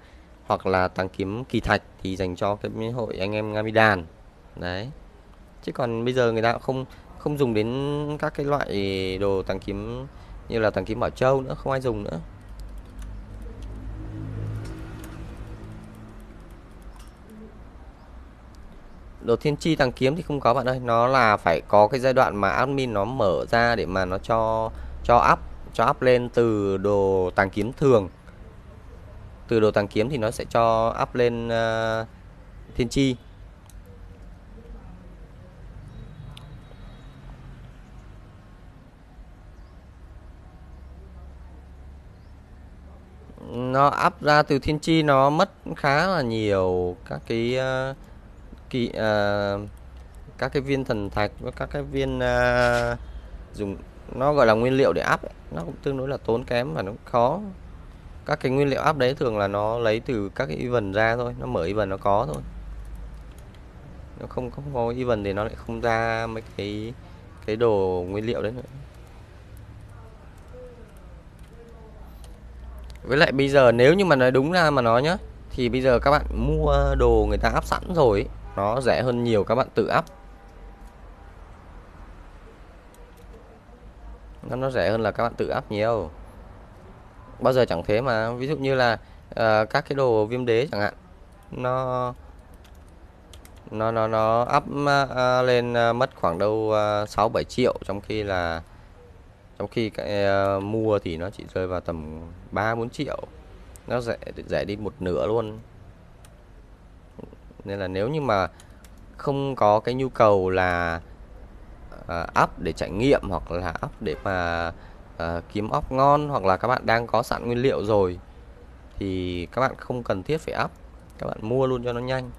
hoặc là tàng kiếm kỳ thạch thì dành cho cái hội anh em Ngami đàn. Đấy. Chứ còn bây giờ người ta không không dùng đến các cái loại đồ tàng kiếm như là tàng kiếm bảo châu nữa không ai dùng nữa. Đồ thiên chi tàng kiếm thì không có bạn ơi nó là phải có cái giai đoạn mà admin nó mở ra để mà nó cho cho up cho up lên từ đồ tàng kiếm thường. Từ đồ tàng kiếm thì nó sẽ cho up lên uh, thiên chi. Nó up ra từ thiên chi nó mất khá là nhiều các cái uh, kỳ uh, các cái viên thần thạch với các cái viên uh, dùng nó gọi là nguyên liệu để áp nó cũng tương đối là tốn kém và nó khó. Các cái nguyên liệu áp đấy thường là nó lấy từ các cái event ra thôi nó mở event nó có thôi. Nó không, không có event thì nó lại không ra mấy cái cái đồ nguyên liệu đấy nữa. Với lại bây giờ nếu như mà nói đúng ra mà nói nhá thì bây giờ các bạn mua đồ người ta áp sẵn rồi nó rẻ hơn nhiều các bạn tự áp nó nó rẻ hơn là các bạn tự áp nhiều. Bao giờ chẳng thế mà ví dụ như là uh, các cái đồ viêm đế chẳng hạn nó nó nó nó up uh, lên uh, mất khoảng đâu sáu uh, bảy triệu trong khi là trong khi cái, uh, mua thì nó chỉ rơi vào tầm 3 4 triệu. Nó rẻ rẻ đi một nửa luôn. Nên là nếu như mà không có cái nhu cầu là uh, để trải nghiệm hoặc là up để mà uh, kiếm ốc ngon hoặc là các bạn đang có sẵn nguyên liệu rồi thì các bạn không cần thiết phải up các bạn mua luôn cho nó nhanh.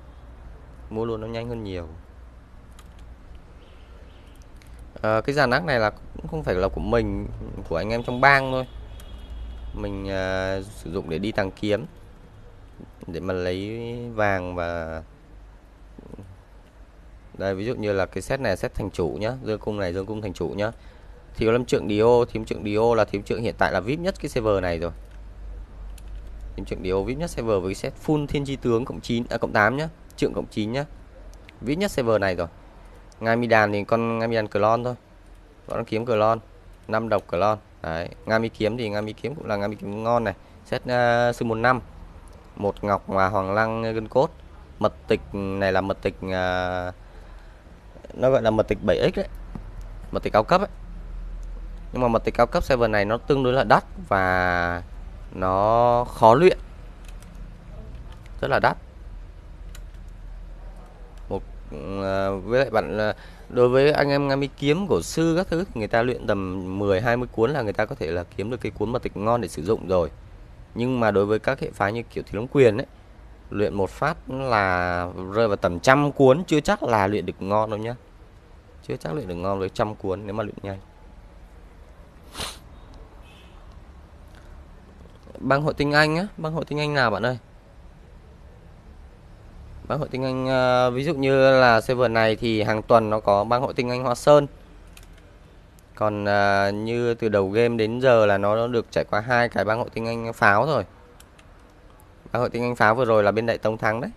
Mua luôn nó nhanh hơn nhiều. À, cái dàn ác này là cũng không phải là của mình của anh em trong bang thôi. Mình à, sử dụng để đi tàng kiếm để mà lấy vàng và đây ví dụ như là cái set này set thành chủ nhá dương cung này dương cung thành chủ nhá. Thiếu lâm trượng dio thiếu trượng dio là thiếu trượng hiện tại là vip nhất cái server này rồi. Thiếu trượng dio vip nhất server với set full thiên chi tướng cộng 9 à, cộng 8 nhá trượng cộng 9 nhá. Vip nhất server này rồi. Ngay mi đàn thì con ngay mi đàn clone thôi. Vẫn kiếm clone năm độc clone. Đấy ngay mi kiếm thì ngay mi kiếm cũng là ngay mi kiếm ngon này. Set uh, sư 15 một ngọc và hoàng lăng gân cốt. Mật tịch này là mật tịch uh, nó gọi là mật tịch 7x đấy mật tịch cao cấp ấy. Nhưng mà mật tịch cao cấp server này nó tương đối là đắt và nó khó luyện. Rất là đắt. Một ờ, với lại bạn ờ, đối với anh em ngami kiếm, cổ sư các thứ thì người ta luyện tầm 10 20 cuốn là người ta có thể là kiếm được cái cuốn mật tịch ngon để sử dụng rồi. Nhưng mà đối với các hệ phái như kiểu thiếu lâm quyền ấy luyện một phát là rơi vào tầm trăm cuốn chưa chắc là luyện được ngon đâu nhá. Chưa chắc luyện được ngon với trăm cuốn nếu mà luyện nhanh. Băng hội tinh anh á băng hội tinh anh nào bạn ơi? Băng hội tinh anh à, ví dụ như là server này thì hàng tuần nó có băng hội tinh anh hoa sơn. Còn à, như từ đầu game đến giờ là nó được trải qua hai cái băng hội tinh anh pháo rồi bang hội tinh anh pháo vừa rồi là bên đại tống thắng đấy.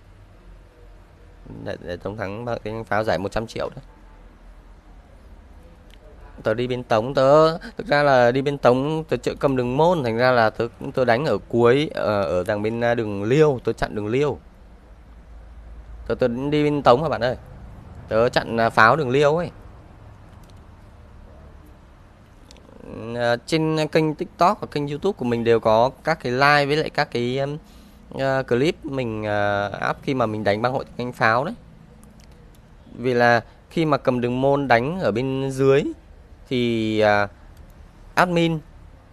Đại, đại tống thắng bang hội tinh anh pháo giải 100 triệu đấy. Tớ đi bên tống tớ thực ra là đi bên tống tớ chợ cầm đường môn thành ra là tớ tớ đánh ở cuối ờ, ở, ở đằng bên à, đường liêu tớ chặn đường liêu. Tớ tớ đi bên tống các bạn ơi? Tớ chặn à, pháo đường liêu ấy. À, trên kênh tiktok và kênh youtube của mình đều có các cái like với lại các cái uh, clip mình uh, up khi mà mình đánh băng hội canh pháo đấy. Vì là khi mà cầm đường môn đánh ở bên dưới thì uh, admin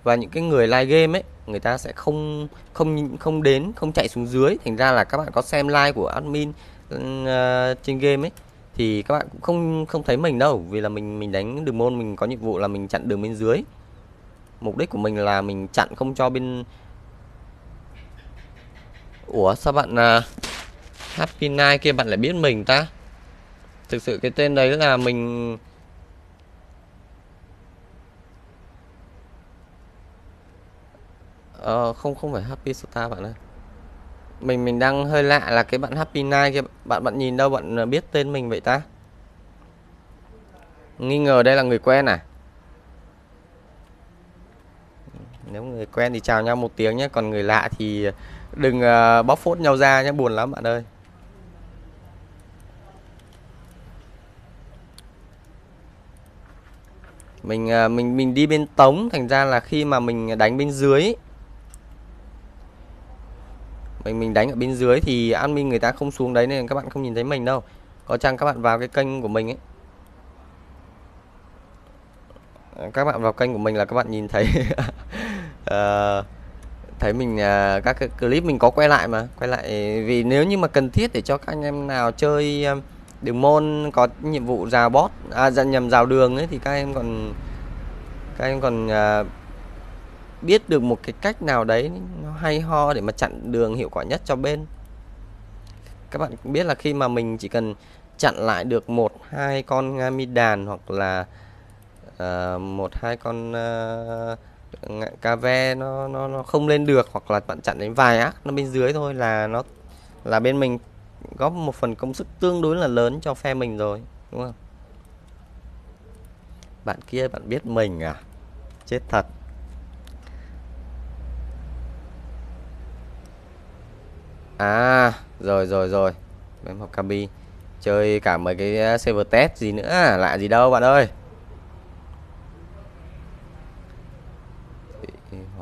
và những cái người live game ấy người ta sẽ không không không đến không chạy xuống dưới. Thành ra là các bạn có xem like của admin uh, trên game ấy thì các bạn cũng không không thấy mình đâu. Vì là mình mình đánh đường môn mình có nhiệm vụ là mình chặn đường bên dưới. Mục đích của mình là mình chặn không cho bên ủa sao bạn uh, happy night kia bạn lại biết mình ta thực sự cái tên đấy là mình Ờ, không không phải Happy Star bạn ơi. Mình mình đang hơi lạ là cái bạn Happy Night kia bạn bạn nhìn đâu bạn à, biết tên mình vậy ta? Nghi ngờ đây là người quen à? Nếu người quen thì chào nhau một tiếng nhé, còn người lạ thì đừng à, bóc phốt nhau ra nhé, buồn lắm bạn ơi. Mình à, mình mình đi bên tống thành ra là khi mà mình đánh bên dưới mình mình đánh ở bên dưới thì admin người ta không xuống đấy nên các bạn không nhìn thấy mình đâu. Có chăng các bạn vào cái kênh của mình ấy? Các bạn vào kênh của mình là các bạn nhìn thấy. Uh, thấy mình à, các cái clip mình có quay lại mà quay lại vì nếu như mà cần thiết để cho các anh em nào chơi à, đường môn có nhiệm vụ rào bot à dạ, nhầm rào đường ấy thì các em còn các em còn à, biết được một cái cách nào đấy nó hay ho để mà chặn đường hiệu quả nhất cho bên. Các bạn biết là khi mà mình chỉ cần chặn lại được một hai con à, mi đàn hoặc là uh, một hai con uh, cà ve nó nó nó không lên được hoặc là bạn chặn đến vài ác nó bên dưới thôi là nó, là bên mình góp một phần công sức tương đối là lớn cho phe mình rồi, đúng không? Bạn kia bạn biết mình à? Chết thật. À rồi rồi rồi. Em học cabi Chơi cả mấy cái ờ, server test gì nữa à? Lạ gì đâu, bạn ơi.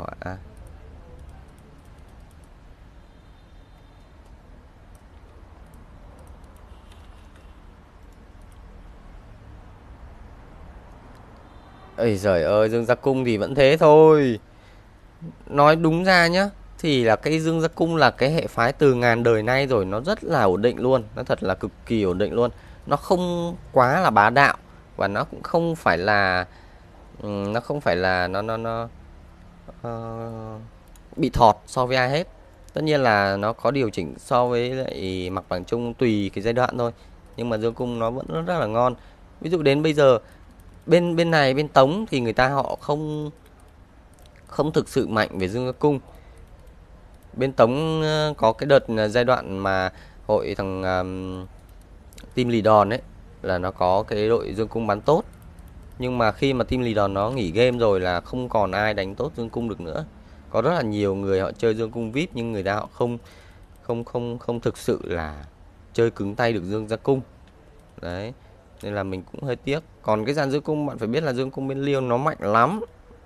Họa Ây giời ơi, Dương Gia Cung thì vẫn thế thôi. Nói đúng ra nhá, thì là cái dương gia cung là cái hệ phái từ ngàn đời nay rồi, nó rất là ổn định luôn, nó thật là cực kỳ ổn định luôn. Nó không quá là bá đạo và nó cũng không phải là ừ, nó không phải là, nó nó nó uh, bị thọt so với ai hết. Tất nhiên là nó có điều chỉnh so với lại mặt bằng chung tùy cái giai đoạn thôi. Nhưng mà dương cung nó vẫn rất, rất là ngon. Ví dụ đến bây giờ bên bên này bên tống thì người ta họ không không thực sự mạnh về dương cung. Bên Tống ờ, có cái đợt ờ, giai đoạn mà hội thằng um, team lì đòn ấy là nó có cái đội dương cung bắn tốt nhưng mà khi mà team lì đòn nó nghỉ game rồi là không còn ai đánh tốt dương cung được nữa. Có rất là nhiều người họ chơi dương cung vip nhưng người ta họ không không không không thực sự là chơi cứng tay được dương ra cung. Đấy nên là mình cũng hơi tiếc. Còn cái dàn dương cung bạn phải biết là dương cung bên liêu nó mạnh lắm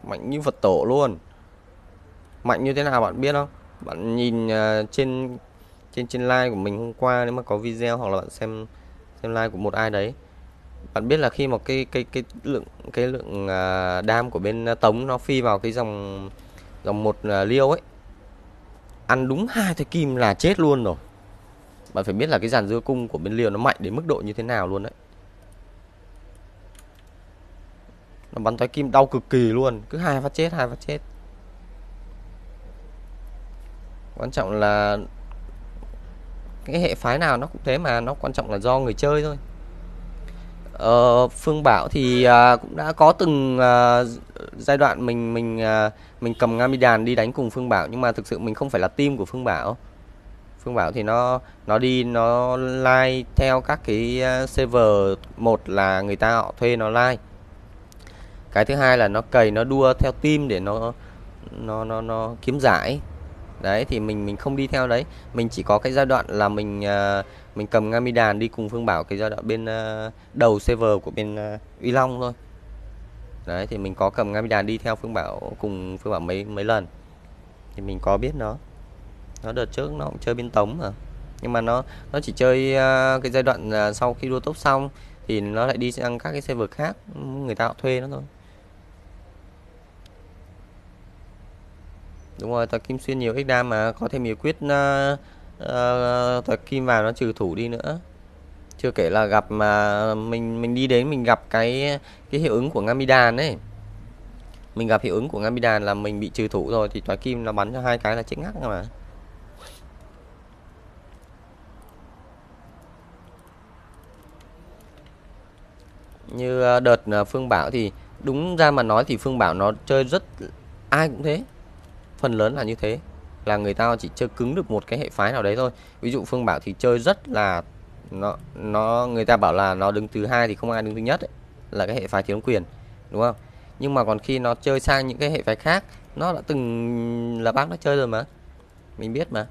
mạnh như phật tổ luôn. Mạnh như thế nào bạn biết không? Bạn nhìn uh, trên trên trên like của mình hôm qua nếu mà có video hoặc là bạn xem xem like của một ai đấy bạn biết là khi một cái cái cái lượng cái lượng uh, đam của bên à, tống nó phi vào cái dòng dòng một à, uh, liêu ấy ăn đúng hai cái kim là chết luôn rồi. Bạn phải biết là cái dàn dưa cung của bên liêu nó mạnh đến mức độ như thế nào luôn đấy. Nó bắn thoái kim đau cực kỳ luôn cứ hai phát chết hai phát chết. Quan trọng là cái hệ phái nào nó cũng thế mà nó quan trọng là do người chơi thôi ờ, Phương Bảo thì à, cũng đã có từng à, giai đoạn mình mình à, mình cầm Ngamidan đi đánh cùng Phương Bảo nhưng mà thực sự mình không phải là team của Phương Bảo. Phương Bảo thì nó nó đi nó like theo các cái à, server một là người ta họ thuê nó like cái thứ hai là nó cày nó đua theo team để nó nó nó nó kiếm giải. Đấy thì mình mình không đi theo đấy. Mình chỉ có cái giai đoạn là mình uh, mình cầm Ngamidan đi cùng Phương Bảo cái giai đoạn bên uh, đầu server của bên uh, Uy Long thôi. Đấy thì mình có cầm Ngamidan đi theo Phương Bảo cùng Phương Bảo mấy mấy lần. Thì mình có biết nó. Nó đợt trước nó cũng chơi bên tống mà. Nhưng mà nó nó chỉ chơi uh, cái giai đoạn uh, sau khi đua top xong thì nó lại đi sang các cái server khác người ta họ thuê nó thôi. Đúng rồi tao kim xuyên nhiều x đam mà có thêm nhiều quyết uh, Ờ, uh, thuật kim vào nó trừ thủ đi nữa. Chưa kể là gặp mà mình mình đi đến mình gặp cái cái hiệu ứng của Ngamidan ấy. Mình gặp hiệu ứng của Ngamidan là mình bị trừ thủ rồi thì tòa kim nó bắn cho hai cái là chết ngắt mà. Như ờ, đợt ờ, Phương Bảo thì đúng ra mà nói thì Phương Bảo nó chơi rất ai cũng thế. Phần lớn là như thế là người ta chỉ chơi cứng được một cái hệ phái nào đấy thôi. Ví dụ Phương Bảo thì chơi rất là nó nó người ta bảo là nó đứng thứ hai thì không ai đứng thứ nhất ấy, là cái hệ phái thiếu quyền đúng không? Nhưng mà còn khi nó chơi sang những cái hệ phái khác nó đã từng là bác nó chơi rồi mà mình biết mà.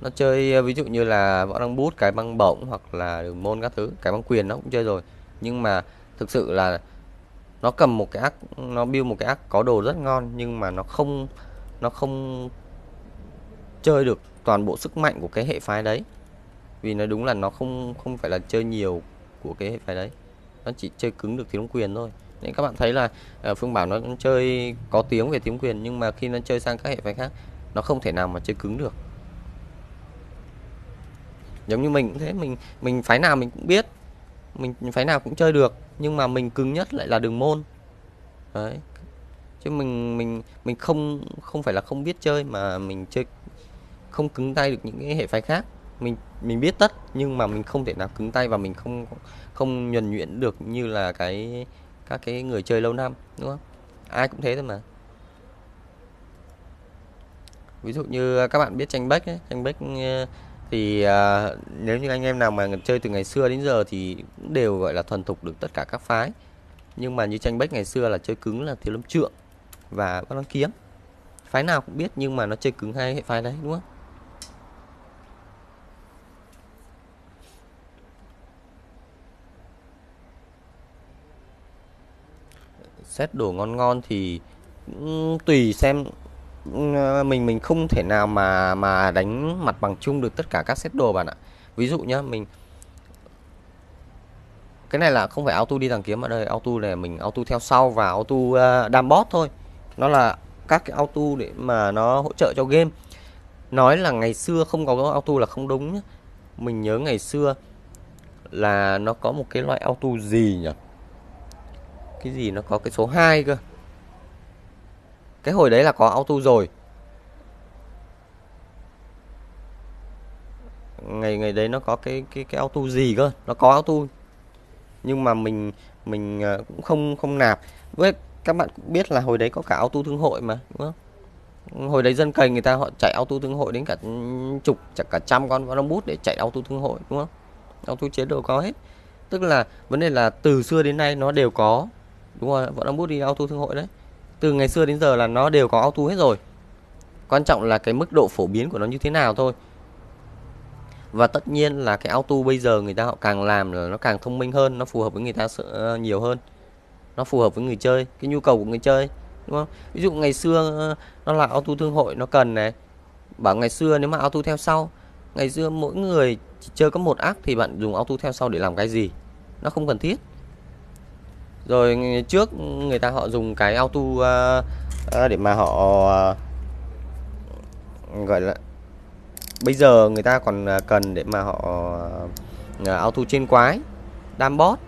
Nó chơi ví dụ như là võ đăng bút cái băng bổng hoặc là đường môn các thứ cái băng quyền nó cũng chơi rồi. Nhưng mà thực sự là nó cầm một cái ác nó build một cái ác có đồ rất ngon nhưng mà nó không nó không chơi được toàn bộ sức mạnh của cái hệ phái đấy. Vì nó đúng là nó không không phải là chơi nhiều của cái hệ phái đấy. Nó chỉ chơi cứng được tiếng quyền thôi. Nên các bạn thấy là uh, phương bảo nó chơi có tiếng về tiếng quyền nhưng mà khi nó chơi sang các hệ phái khác nó không thể nào mà chơi cứng được. Giống như mình cũng thế mình mình phái nào mình cũng biết. Mình phái nào cũng chơi được nhưng mà mình cứng nhất lại là đường môn. Đấy. Chứ mình mình mình không không phải là không biết chơi mà mình chơi không cứng tay được những cái hệ phái khác. Mình mình biết tất nhưng mà mình không thể nào cứng tay và mình không không nhuần nhuyễn được như là cái các cái người chơi lâu năm đúng không? Ai cũng thế thôi mà. Ví dụ như à, các bạn biết tranh bách ấy, tranh bách ờ, thì à, nếu như anh em nào mà chơi từ ngày xưa đến giờ thì cũng đều gọi là thuần thục được tất cả các phái. Nhưng mà như tranh bách ngày xưa là chơi cứng là thiếu lâm trượng và bắt đăng kiếm. Phái nào cũng biết nhưng mà nó chơi cứng hai hệ phái đấy đúng không? Xét đồ ngon ngon thì tùy xem à, mình mình không thể nào mà mà đánh mặt bằng chung được tất cả các set đồ bạn ạ. Ví dụ nhá mình cái này là không phải auto đi thằng kiếm ở đây auto này mình auto theo sau và auto à, uh, đam bot thôi. Nó là các cái auto để mà nó hỗ trợ cho game. Nói là ngày xưa không có auto là không đúng nhá. Mình nhớ ngày xưa là nó có một cái loại auto gì nhỉ? Cái gì nó có cái số 2 cơ. Cái hồi đấy là có auto rồi. Ngày ngày đấy nó có cái cái cái auto gì cơ? Nó có auto, nhưng mà mình mình ờ, cũng không không nạp. Với các bạn cũng biết là hồi đấy có cả auto thương hội mà, đúng không? Hồi đấy dân cày người ta họ chạy auto thương hội đến cả chục chắc cả trăm con con bút để chạy auto thương hội, đúng không? Auto chế độ có hết. Tức là vấn đề là từ xưa đến nay nó đều có đúng rồi vẫn đang bút đi auto thương hội đấy. Từ ngày xưa đến giờ là nó đều có auto hết rồi. Quan trọng là cái mức độ phổ biến của nó như thế nào thôi. Và tất nhiên là cái auto bây giờ người ta họ càng làm là nó càng thông minh hơn, nó phù hợp với người ta ờ, nhiều hơn. Nó phù hợp với người chơi, cái nhu cầu của người chơi, đúng không? Ví dụ ngày xưa ờ, nó là auto thương hội, nó cần này. Bảo ngày xưa nếu mà auto theo sau, ngày xưa mỗi người chỉ chơi có một ác thì bạn dùng auto theo sau để làm cái gì? Nó không cần thiết rồi trước người ta họ dùng cái auto uh, uh, để mà họ uh, gọi là bây giờ người ta còn cần để mà họ uh, auto trên quái đam bot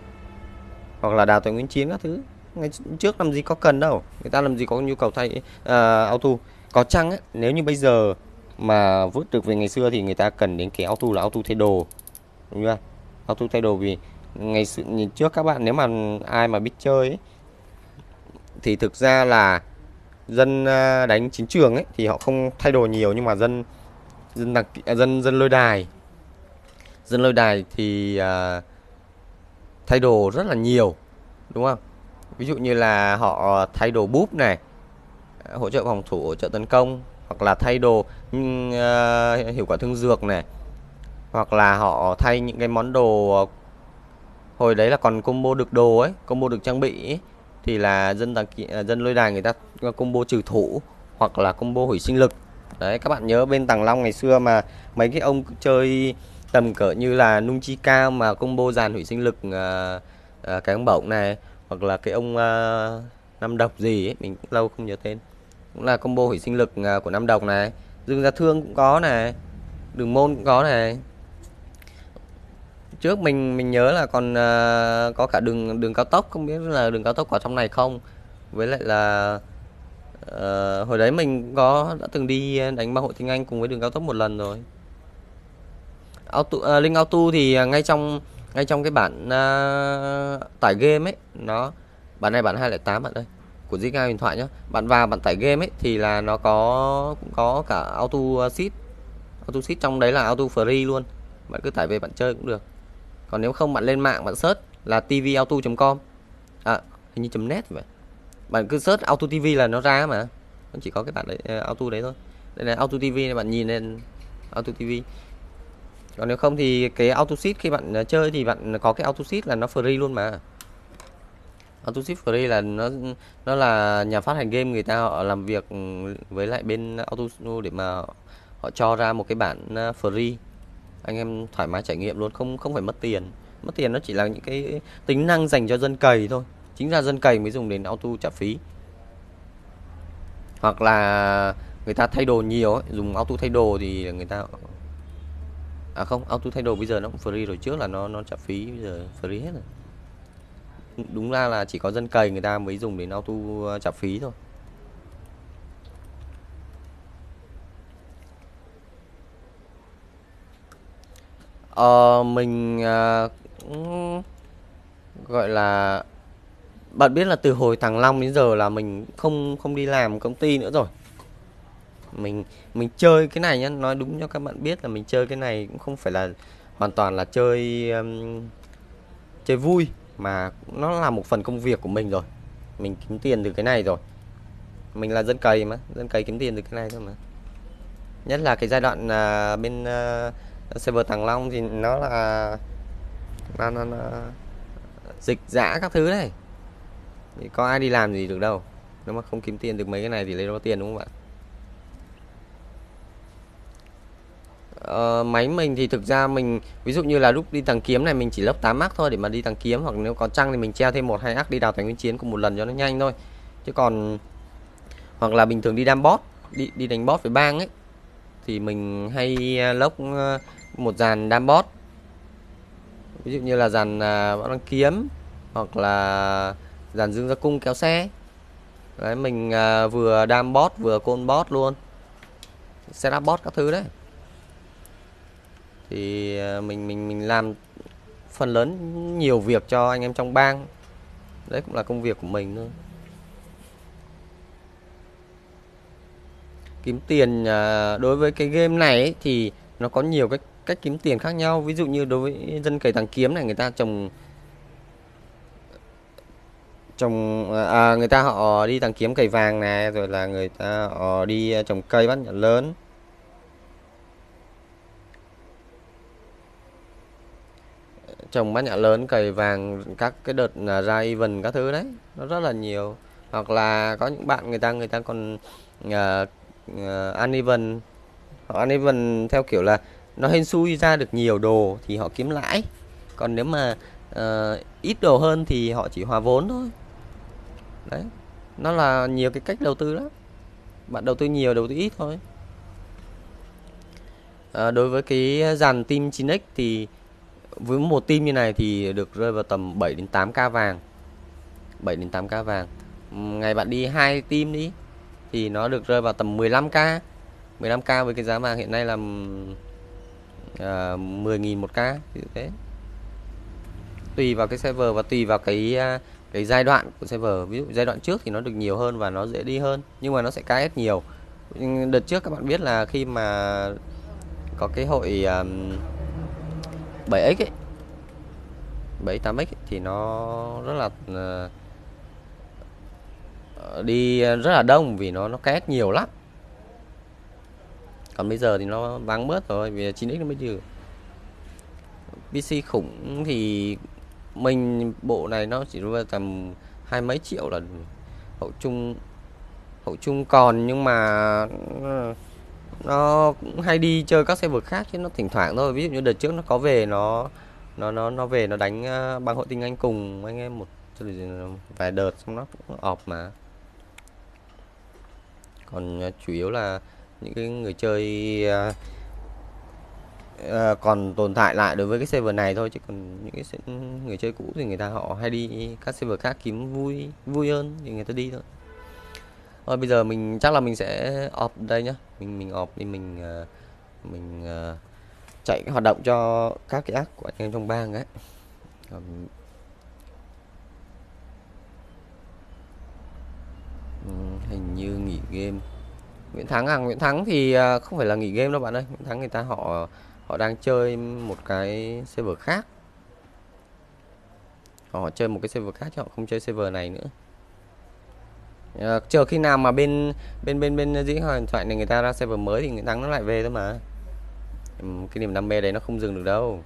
hoặc là đào tài nguyên chiến các thứ. Ngày trước làm gì có cần đâu người ta làm gì có nhu cầu thay uh, auto. Có chăng ấy, nếu như bây giờ mà vứt được về ngày xưa thì người ta cần đến cái auto là auto thay đồ đúng chưa? Auto thay đồ vì ngày xưa nhìn trước các bạn nếu mà ai mà biết chơi ấy, thì thực ra là dân ờ, đánh chiến trường ấy thì họ không thay đổi nhiều nhưng mà dân dân đặc à, dân dân lôi đài. Dân lôi đài thì uh, thay đồ rất là nhiều đúng không? Ví dụ như là họ thay đồ búp này ờ, hỗ trợ phòng thủ hỗ trợ tấn công hoặc là thay đồ uh, hiệu quả thương dược này hoặc là họ thay những cái món đồ hồi đấy là còn combo được đồ ấy combo được trang bị ấy, thì là dân đăng ký à, dân lôi đài người ta à, combo trừ thủ hoặc là combo hủy sinh lực. Đấy các bạn nhớ bên tàng long ngày xưa mà mấy cái ông chơi tầm cỡ như là nung chi cao mà combo dàn hủy sinh lực à, à, cái ông bổng này hoặc là cái ông à, năm độc gì ấy mình cũng lâu không nhớ tên. Cũng là combo hủy sinh lực à, của năm độc này. Dương gia thương cũng có này đường môn cũng có này trước mình mình nhớ là còn uh, có cả đường đường cao tốc không biết là đường cao tốc có trong này không? Với lại là uh, hồi đấy mình có đã từng đi đánh ba hội tiếng Anh cùng với đường cao tốc một lần rồi. Auto à, uh, link auto thì ngay trong ngay trong cái bản uh, tải game ấy nó bản này bản 208 bạn ơi của Zika điện thoại nhá. Bạn vào bạn tải game ấy thì là nó có cũng có cả auto seed. Auto seed trong đấy là auto free luôn bạn cứ tải về bạn chơi cũng được còn nếu không bạn lên mạng bạn search là tvauto.com à hình như .net vậy. Bạn cứ search auto tv là nó ra mà. Nó chỉ có cái bản đấy uh, auto đấy thôi. Đây là auto tv này bạn nhìn lên auto tv còn nếu không thì cái auto sheet khi bạn ờ, chơi thì bạn có cái auto sheet là nó free luôn mà. Auto sheet free là nó nó là nhà phát hành game người ta họ làm việc ừ, với lại bên auto để mà họ cho ra một cái bản ờ, free anh em thoải mái trải nghiệm luôn không không phải mất tiền. Mất tiền nó chỉ là những cái tính năng dành cho dân cày thôi. Chính ra dân cày mới dùng đến auto trả phí. Hoặc là người ta thay đồ nhiều ấy, dùng auto thay đồ thì người ta à không auto thay đồ bây giờ nó cũng free rồi trước là nó nó trả phí bây giờ free hết rồi. Đúng ra là chỉ có dân cày người ta mới dùng đến auto à, trả phí thôi. Ờ, mình à, cũng gọi là bạn biết là từ hồi Thằng Long đến giờ là mình không không đi làm công ty nữa rồi. Mình mình chơi cái này nhá, nói đúng cho các bạn biết là mình chơi cái này cũng không phải là hoàn toàn là chơi um, chơi vui mà nó là một phần công việc của mình rồi. Mình kiếm tiền từ cái này rồi. Mình là dân cày mà, dân cày kiếm tiền từ cái này thôi mà. Nhất là cái giai đoạn uh, bên uh, server thằng Long thì nó là nó, nó, nó dịch dã các thứ này thì có ai đi làm gì được đâu. Nếu mà không kiếm tiền được mấy cái này thì lấy đâu tiền đúng không bạn? Ờ, máy mình thì thực ra mình ví dụ như là lúc đi tàng kiếm này mình chỉ lấp 8 mắc thôi để mà đi tàng kiếm hoặc nếu có trăng thì mình treo thêm một hai ác đi đào thành nguyên chiến cùng một lần cho nó nhanh thôi. Chứ còn hoặc là bình thường đi đam boss đi đi đánh boss với bang ấy thì mình hay à, lốc à, một dàn đam bot ví dụ như là dàn uh, đăng kiếm hoặc là dàn dương gia cung kéo xe. Đấy mình vừa đam bot vừa côn bot luôn. Setup bot các thứ đấy. Thì mình mình mình làm phần lớn nhiều việc cho anh em trong bang. Đấy cũng là công việc của mình thôi. Kiếm tiền à, đối với cái game này ấy, thì nó có nhiều cách cách kiếm tiền khác nhau. Ví dụ như đối với dân cày thằng kiếm này người ta trồng trồng à, à người ta họ đi thằng kiếm cày vàng này rồi là người ta họ đi à, trồng cây bắt nhận lớn. Trồng bát nhã lớn cày vàng các cái đợt ra even các thứ đấy nó rất là nhiều. Hoặc là có những bạn người ta người ta còn uh, Ờ, uh, uneven họ uneven theo kiểu là nó hên xui ra được nhiều đồ thì họ kiếm lãi. Còn nếu mà uh, ít đồ hơn thì họ chỉ hòa vốn thôi. Đấy nó là nhiều cái cách đầu tư lắm. Bạn đầu tư nhiều đầu tư ít thôi. À, đối với cái dàn team 9x thì với một team như này thì được rơi vào tầm 7 đến 8 k vàng. 7 đến 8 k vàng. Ngày bạn đi hai team đi thì nó được rơi vào tầm 15k 15k với cái giá vàng hiện nay là uh, à, 10.000 một k ví dụ thế. Tùy vào cái server và tùy vào cái à, cái giai đoạn của server. Ví dụ giai đoạn trước thì nó được nhiều hơn và nó dễ đi hơn nhưng mà nó sẽ KS nhiều. Đợt trước các bạn biết là khi mà có cái hội um, 7x ấy 7 8x ấy, thì nó rất là uh, đi ờ, rất là đông vì nó nó két nhiều lắm. Còn bây giờ thì nó vắng bớt rồi, vì 9x nó mới trừ PC khủng thì mình, bộ này nó chỉ rơi tầm hai mấy triệu là hậu trung hậu trung còn, nhưng mà ờ, nó cũng hay đi chơi các xe vực khác chứ nó thỉnh thoảng thôi. Ví dụ như đợt trước nó có về, nó nó nó nó về, nó đánh ờ, băng hội tinh anh cùng anh em một vài đợt xong nó cũng ọp mà còn ờ, chủ yếu là những cái người chơi uh, còn tồn tại lại đối với cái server này thôi chứ còn những cái người chơi cũ thì người ta họ hay đi các server khác kiếm vui vui hơn thì người ta đi thôi. Rồi bây giờ mình chắc là mình sẽ off đây nhá. Mình mình off đi mình uh, mình uh, chạy cái hoạt động cho các cái ác của anh em trong bang ấy. Hình như nghỉ game. Nguyễn Thắng à Nguyễn Thắng thì à, không phải là nghỉ game đâu bạn ơi. Nguyễn Thắng người ta họ họ đang chơi một cái server khác. Họ chơi một cái server khác chứ họ không chơi server này nữa. À, chờ khi nào mà bên bên bên bên dĩ điện thoại này người ta ra server mới thì nguyễn thắng nó lại về thôi mà. Cái niềm đam mê đấy nó không dừng được đâu.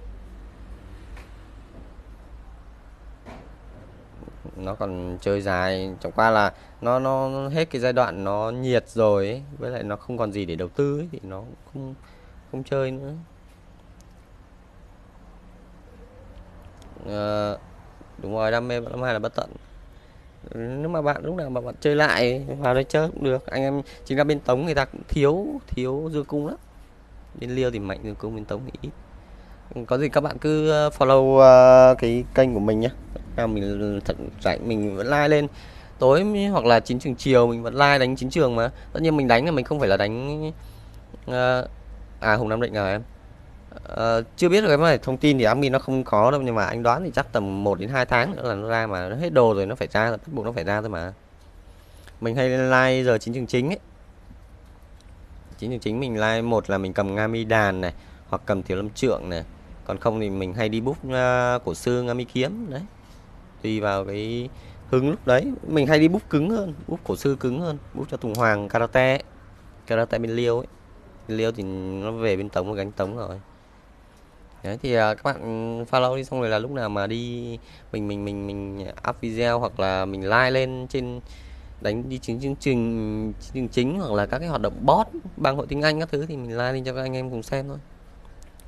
Nó còn chơi dài. Chẳng qua là nó nó hết cái giai đoạn nó nhiệt rồi ấy, với lại nó không còn gì để đầu tư ấy, thì nó không không chơi nữa. À, đúng rồi đam mê năm hai là bất tận. Nếu mà bạn lúc nào mà bạn chơi lại vào đây chơi cũng được. Anh em chính là bên tống người ta cũng thiếu thiếu dương cung lắm. Bên liêu thì mạnh dương cung bên tống thì ít. Có gì các bạn cứ ờ, follow uh, cái kênh của mình nhé nào mình thật rảnh mình vẫn like lên. Tối hoặc là chín trường chiều mình vẫn like đánh chín trường mà. Tất nhiên mình đánh là mình không phải là đánh ờ, à hùng nam định rồi em? À, chưa biết được cái này thông tin thì admin nó không có đâu nhưng mà anh đoán thì chắc tầm 1 đến 2 tháng nữa là nó ra mà. Nó hết đồ rồi nó phải ra bắt buộc nó phải ra thôi mà. Mình hay like giờ chín trường chính ấy. Chính trường chính mình like một là mình cầm ngami đàn này hoặc cầm thiếu lâm trượng này. Còn không thì mình hay đi bút uh, cổ sư ngami kiếm đấy tùy vào cái hứng lúc đấy mình hay đi bút cứng hơn bút cổ sư cứng hơn bút cho tùng hoàng karate karate bên liêu ấy bên liêu thì nó về bên tống và gánh tống rồi Đấy thì à, các bạn follow đi xong rồi là lúc nào mà đi mình mình mình mình up video hoặc là mình like lên trên đánh đi chính chương trình chương chính hoặc là các cái hoạt động bot bằng hội tiếng Anh các thứ thì mình like lên cho các anh em cùng xem thôi.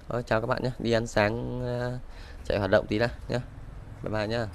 Rồi chào các bạn nhé, đi ăn sáng à, chạy hoạt động tí đã nhé. Bye bye nhá.